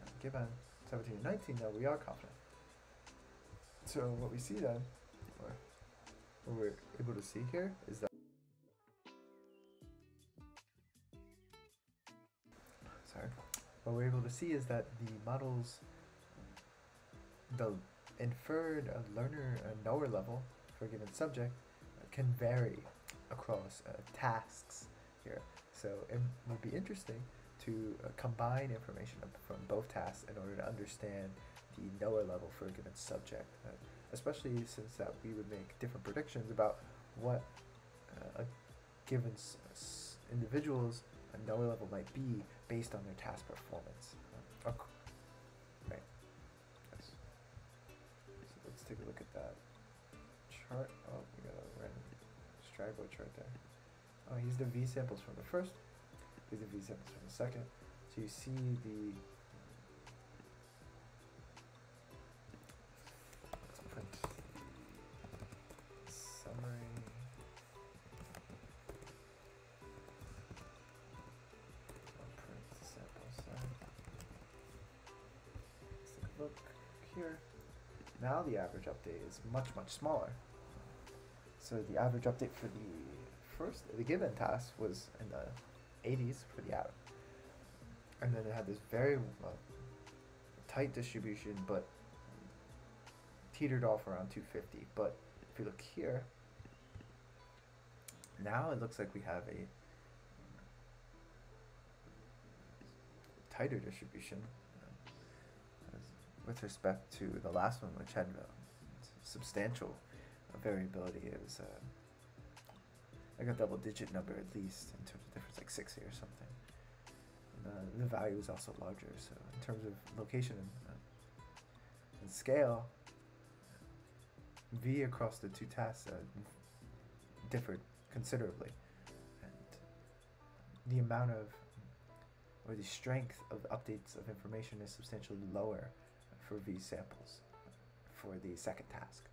And given 17 and 19, though, we are confident. So what we see then, or what we're able to see here, is that sorry, what we're able to see is that the models, the inferred uh, learner and knower level for a given subject can vary across uh, tasks here. So it would be interesting to uh, combine information from both tasks in order to understand the knower level for a given subject, uh, especially since that we would make different predictions about what uh, a given individual's knower level might be based on their task performance. Uh, right. Yes. So let's take a look at that chart. Oh, straggler right there. Oh, he's the V samples from the first. He's the V samples from the second. So you see the look here. Now the average update is much much smaller. So the average update for the first the given task was in the 80s for the app, and then it had this very uh, tight distribution, but teetered off around 250. But if you look here, now it looks like we have a tighter distribution with respect to the last one, which had substantial variability. It was uh, like a double digit number at least in terms of difference, like 60 or something. And, uh, the value is also larger, so in terms of location and, uh, and scale, V across the two tasks uh, differed considerably. And the amount of, or the strength of updates of information is substantially lower for V samples for the second task.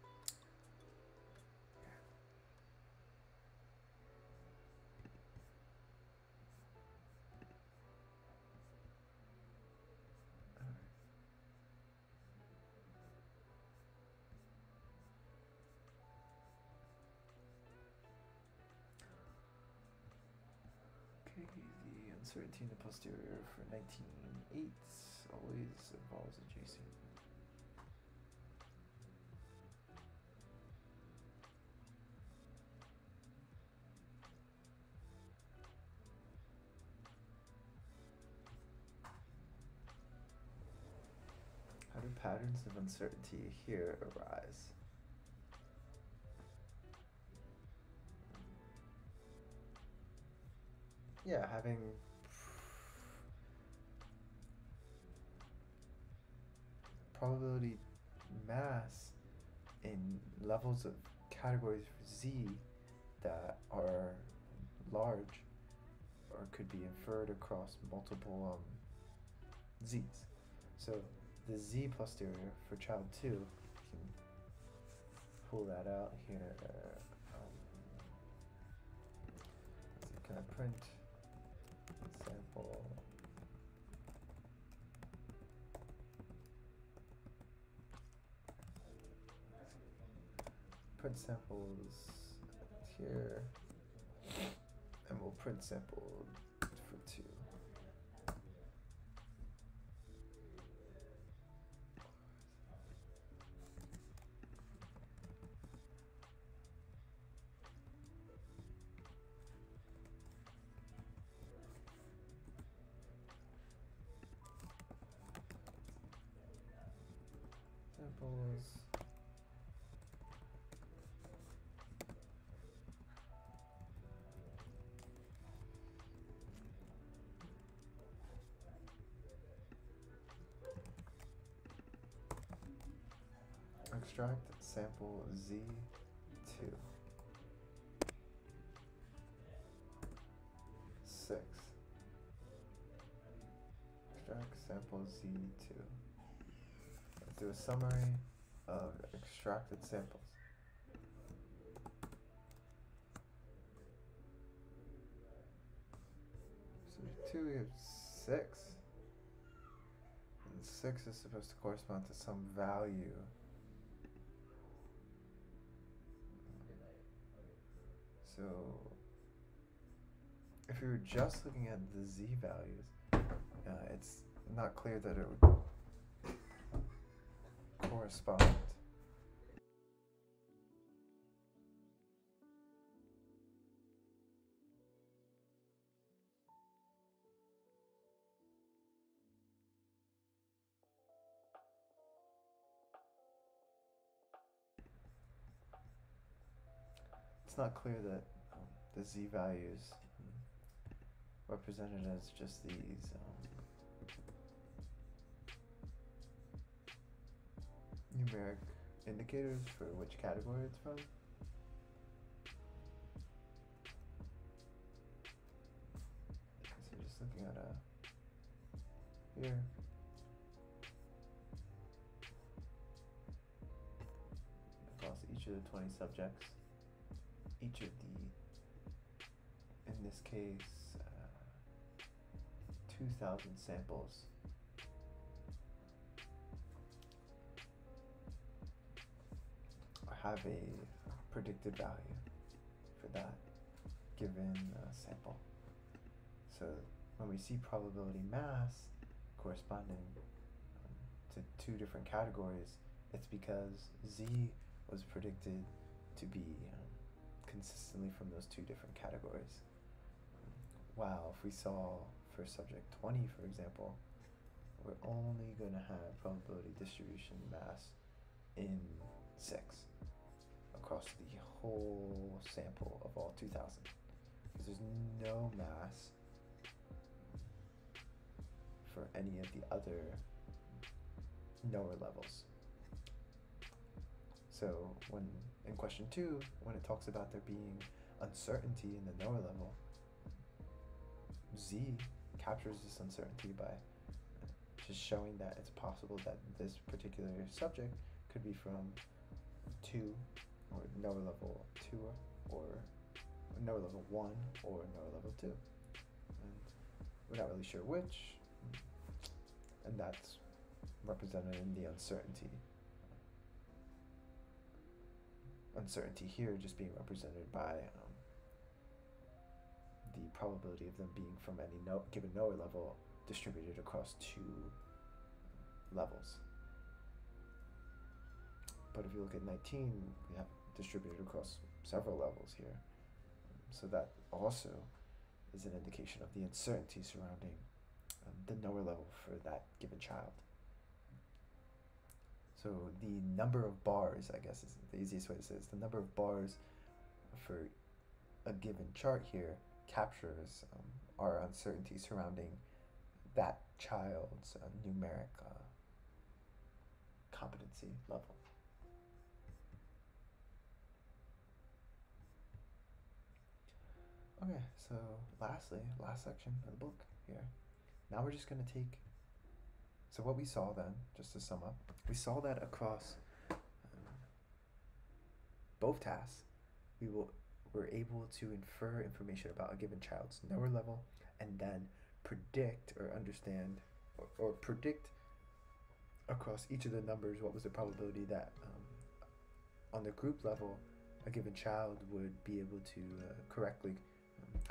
1998 always involves adjacent. How do patterns of uncertainty here arise? Yeah, having probability mass in levels of categories for Z that are large or could be inferred across multiple um, Z's. So the Z posterior for child 2, you can pull that out here. Um, can I print sample? Print samples here, and we'll print sample for two. Samples. Extract sample Z2. Six. Extract sample Z2. Let's do a summary of extracted samples. So two, we have six. And six is supposed to correspond to some value. So if we were just looking at the z values, uh, it's not clear that it would correspond. It's not clear that um, the z values represented as just these um, numeric indicators for which category it's from. So just looking at uh, here. Across each of the 20 subjects, each of the, in this case, uh, 2,000 samples have a predicted value for that given uh, sample. So when we see probability mass corresponding um, to two different categories, it's because z was predicted to be um, consistently from those two different categories. Wow, if we saw for subject 20, for example, we're only going to have probability distribution mass in 6 across the whole sample of all 2000 because there's no mass for any of the other knower levels. So when in question two, when it talks about there being uncertainty in the knower level, Z captures this uncertainty by just showing that it's possible that this particular subject could be from two or knower level 2 or knower level 1 or knower level 2. And we're not really sure which, and that's represented in the uncertainty. Uncertainty here just being represented by um, the probability of them being from any no given knower level distributed across two levels. But if you look at 19, we have distributed across several levels here. So that also is an indication of the uncertainty surrounding um, the knower level for that given child. So the number of bars, I guess is the easiest way to say this, the number of bars for a given chart here captures um, our uncertainty surrounding that child's uh, numeric uh, competency level. Okay, so lastly, last section of the book here. Now we're just going to take. So, what we saw then, just to sum up, we saw that across um, both tasks, we will, were able to infer information about a given child's knower level and then predict or understand or, or predict across each of the numbers what was the probability that um, on the group level a given child would be able to uh, correctly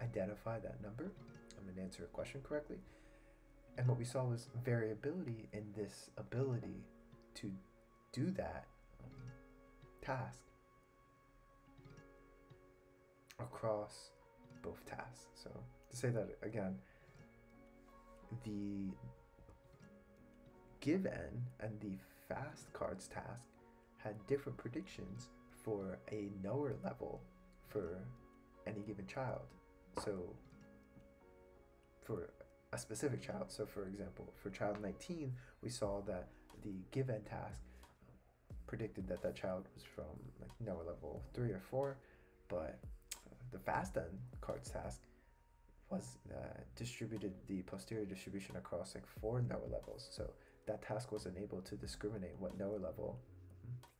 identify that number and answer a question correctly. And what we saw was variability in this ability to do that task across both tasks. So to say that again, the given and the fast cards task had different predictions for a knower level for any given child. So for a specific child, so for example, for child 19, we saw that the given task predicted that that child was from like knower level 3 or 4, but the fast end cards task was uh, distributed the posterior distribution across like four knower levels. So that task was unable to discriminate what knower level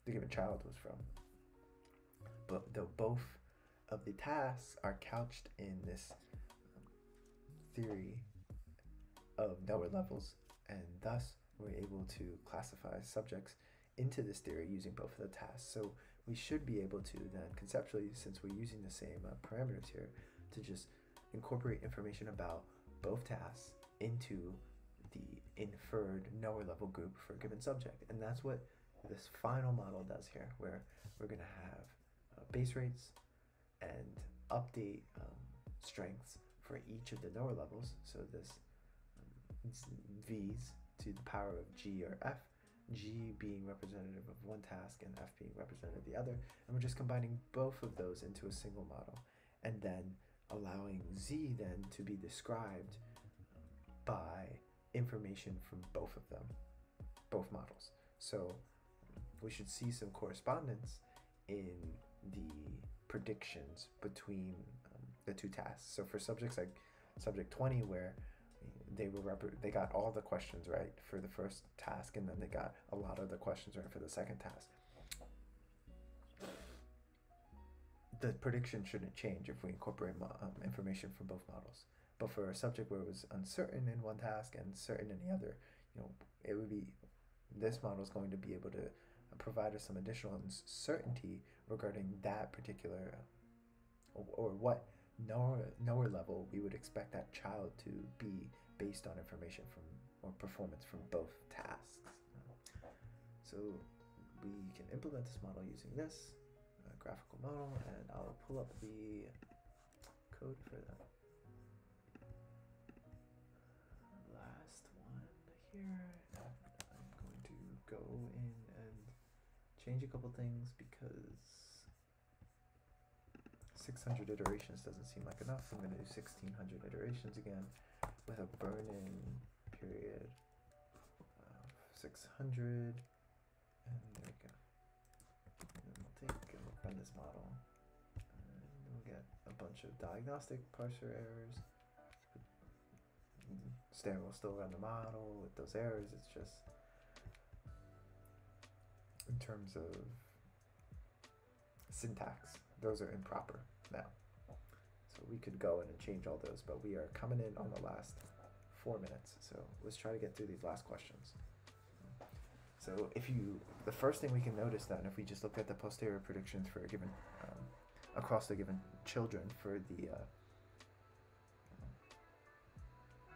the given child was from. But though both of the tasks are couched in this theory of levels, and thus we're able to classify subjects into this theory using both of the tasks. So we should be able to then conceptually, since we're using the same uh, parameters here, to just incorporate information about both tasks into the inferred knower level group for a given subject. And that's what this final model does here, where we're going to have uh, base rates, and update um, strengths for each of the knower levels. So this V's to the power of G or F, G being representative of one task and F being representative of the other. And we're just combining both of those into a single model and then allowing Z then to be described by information from both of them, both models. So we should see some correspondence in the predictions between um, the two tasks. So for subjects like subject 20, where they were they got all the questions right for the first task, and then they got a lot of the questions right for the second task. The prediction shouldn't change if we incorporate um, information from both models. But for a subject where it was uncertain in one task and certain in the other, you know, it would be this model is going to be able to provide us some additional certainty regarding that particular or, or what knower, knower level we would expect that child to be based on information from or performance from both tasks. So we can implement this model using this uh, graphical model and I'll pull up the code for that. Last one here. I'm going to go in and change a couple things because 600 iterations doesn't seem like enough. I'm going to do 1600 iterations again with a burn-in period of 600 and there we go. And we'll take and we'll run this model and we'll get a bunch of diagnostic parser errors. Stan will still run the model with those errors. It's just in terms of syntax, those are improper now. So we could go in and change all those, but we are coming in on the last four minutes. So let's try to get through these last questions. So if you, the first thing we can notice then, if we just look at the posterior predictions for a given, um, across the given children for the uh,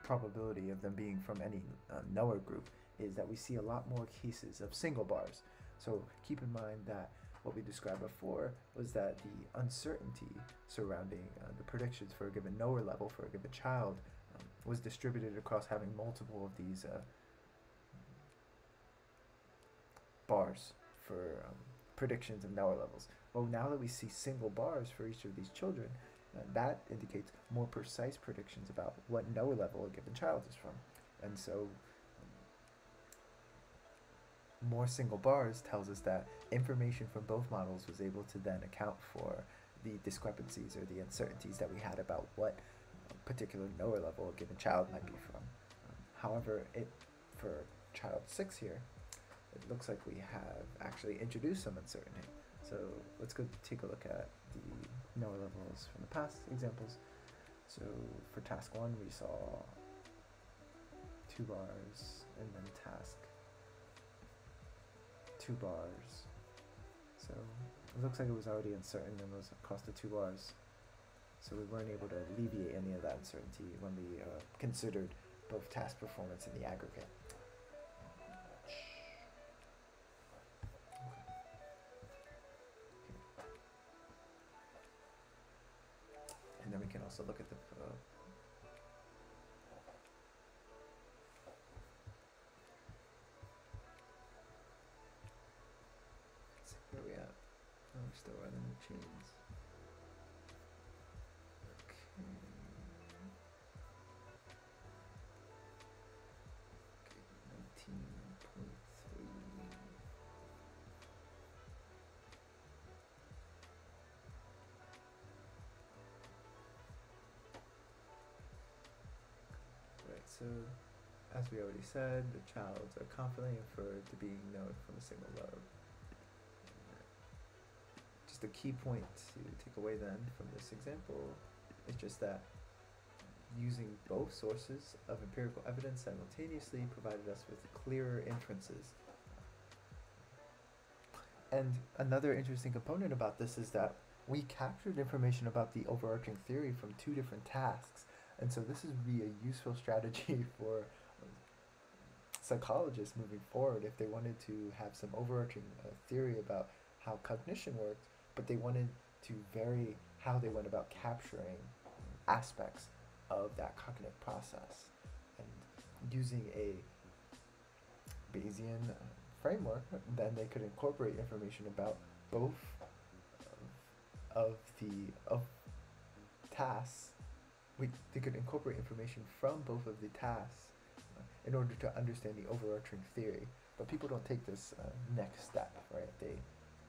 probability of them being from any uh, knower group, is that we see a lot more cases of single bars. So keep in mind that what we described before was that the uncertainty surrounding uh, the predictions for a given knower level for a given child um, was distributed across having multiple of these uh, bars for um, predictions of knower levels. Well, now that we see single bars for each of these children, uh, that indicates more precise predictions about what knower level a given child is from. And so more single bars tells us that information from both models was able to then account for the discrepancies or the uncertainties that we had about what particular knower level a given child might be from. However, it for child six here, it looks like we have actually introduced some uncertainty. So let's go take a look at the knower levels from the past examples. So for task one, we saw two bars, and then task two bars. So it looks like it was already uncertain and was across the two bars. So we weren't able to alleviate any of that uncertainty when we uh, considered both task performance and the aggregate. And then we can also look at the The chains. Right, so as we already said, the childs are confidently inferred to be known from a single lobe a key point to take away then from this example is just that using both sources of empirical evidence simultaneously provided us with clearer inferences. And another interesting component about this is that we captured information about the overarching theory from two different tasks. And so this would be a useful strategy for psychologists moving forward if they wanted to have some overarching uh, theory about how cognition worked but they wanted to vary how they went about capturing aspects of that cognitive process. And using a Bayesian framework, then they could incorporate information about both of, the of tasks. We, they could incorporate information from both of the tasks in order to understand the overarching theory. But people don't take this uh, next step, right? They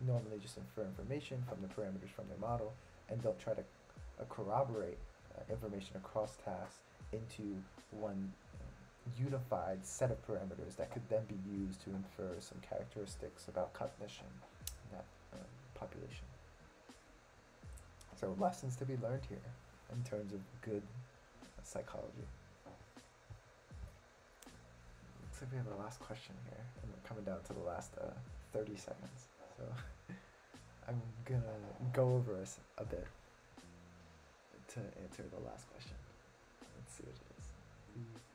normally just infer information from the parameters from their model and they'll try to uh, corroborate uh, information across tasks into one um, unified set of parameters that could then be used to infer some characteristics about cognition in that um, population. So lessons to be learned here in terms of good psychology. Looks like we have a last question here, and we're coming down to the last uh, 30 seconds. So I'm gonna go over us a bit to answer the last question. Let's see what it is. Mm.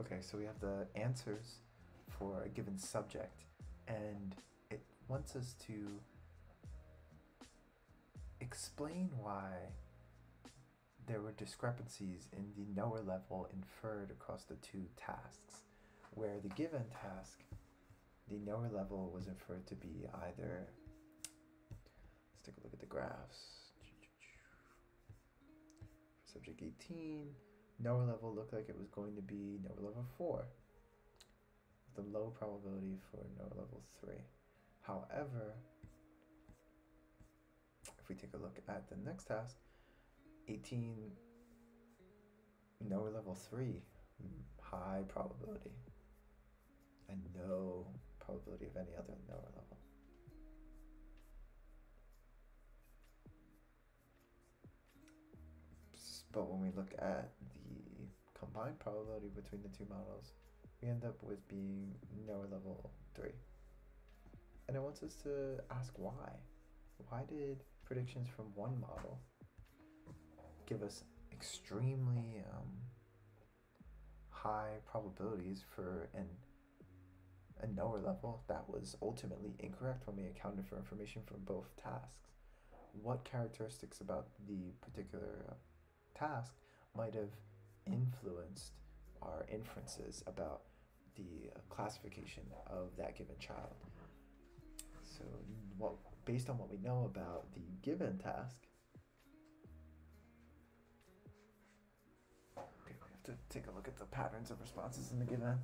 Okay, so we have the answers for a given subject, and it wants us to explain why there were discrepancies in the knower level inferred across the two tasks, where the given task, the knower level was inferred to be either. Let's take a look at the graphs. Subject 18 knower level looked like it was going to be knower level 4 with a low probability for knower level 3. However, if we take a look at the next task, 18 knower level 3, high probability, and no probability of any other knower level. But when we look at the combined probability between the two models, we end up with being knower level 3. And it wants us to ask why. Why did predictions from one model give us extremely um, high probabilities for an a knower level that was ultimately incorrect when we accounted for information from both tasks? What characteristics about the particular uh, task might have influenced our inferences about the uh, classification of that given child. So, what, based on what we know about the given task, okay, we have to take a look at the patterns of responses in the given.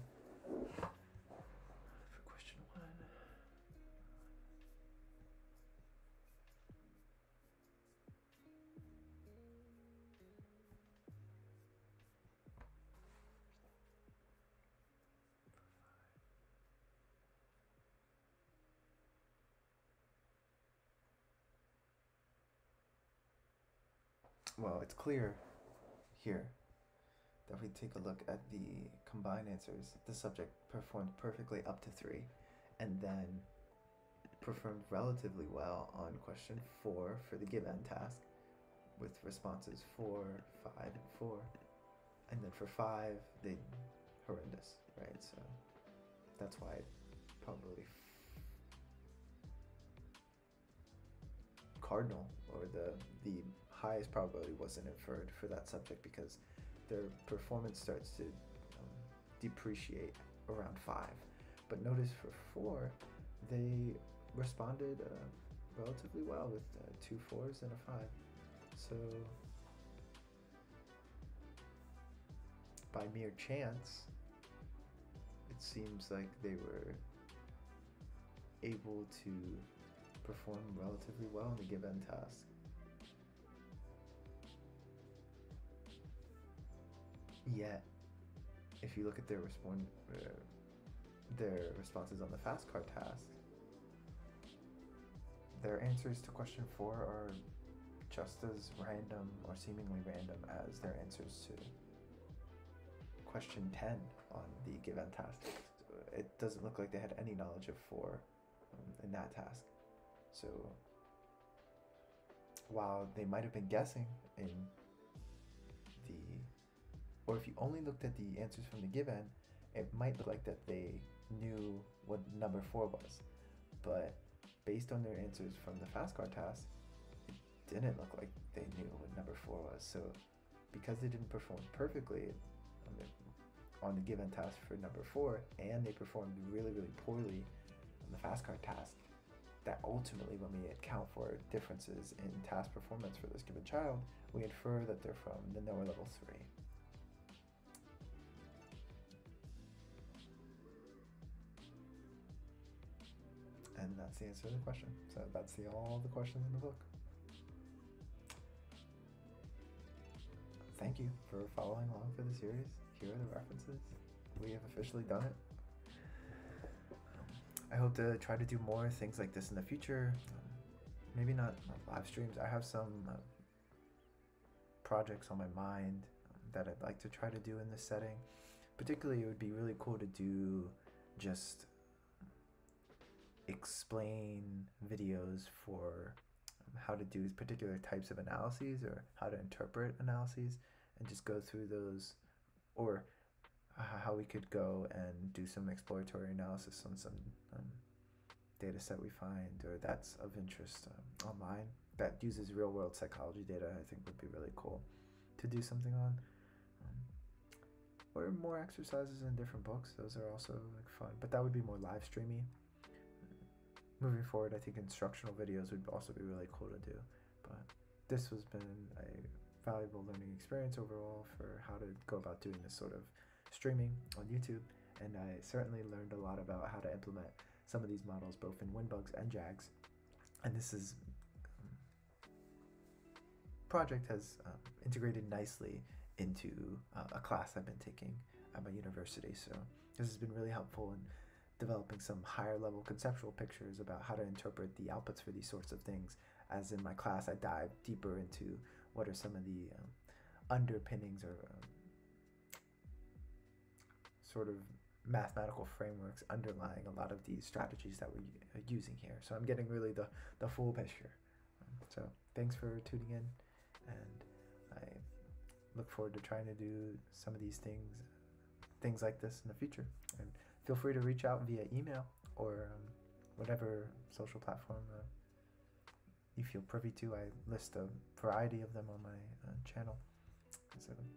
Well, it's clear here that if we take a look at the combined answers, the subject performed perfectly up to three, and then performed relatively well on question four for the given task, with responses four, five, and four, and then for five, they horrendous, right? So that's why probably cardinal or the the highest probability wasn't inferred for that subject because their performance starts to um, depreciate around five. But notice for four, they responded uh, relatively well with uh, two fours and a five. So by mere chance, it seems like they were able to perform relatively well in the given task. Yet, if you look at their respond uh, their responses on the fast card task, their answers to question four are just as random or seemingly random as their answers to question 10 on the given task. It doesn't look like they had any knowledge of four um, in that task. So while they might have been guessing or if you only looked at the answers from the given, it might look like that they knew what number four was. But based on their answers from the fast card task, it didn't look like they knew what number four was. So because they didn't perform perfectly on the given task for number four, and they performed really, really poorly on the fast card task, that ultimately, when we account for differences in task performance for this given child, we infer that they're from the knower level 3. And that's the answer to the question. So that's the, all the questions in the book. Thank you for following along for the series. Here are the references. We have officially done it. I hope to try to do more things like this in the future. Um, maybe not live streams. I have some uh, projects on my mind um, that I'd like to try to do in this setting. Particularly, it would be really cool to do just explain videos for how to do particular types of analyses or how to interpret analyses and just go through those or how we could go and do some exploratory analysis on some um, data set we find or that's of interest um, online that uses real world psychology data i think would be really cool to do something on um, or more exercises in different books. Those are also like fun but that would be more live streamy moving forward i think instructional videos would also be really cool to do but this has been a valuable learning experience overall for how to go about doing this sort of streaming on YouTube, and I certainly learned a lot about how to implement some of these models both in WinBUGS and JAGS. And this is um, project has um, integrated nicely into uh, a class I've been taking at my university. So this has been really helpful in developing some higher level conceptual pictures about how to interpret the outputs for these sorts of things. As in my class, I dive deeper into what are some of the um, underpinnings or um, sort of mathematical frameworks underlying a lot of these strategies that we're using here. So I'm getting really the, the full picture. So thanks for tuning in, and I look forward to trying to do some of these things, things like this in the future. And feel free to reach out via email or um, whatever social platform uh, you feel privy to. I list a variety of them on my uh, channel.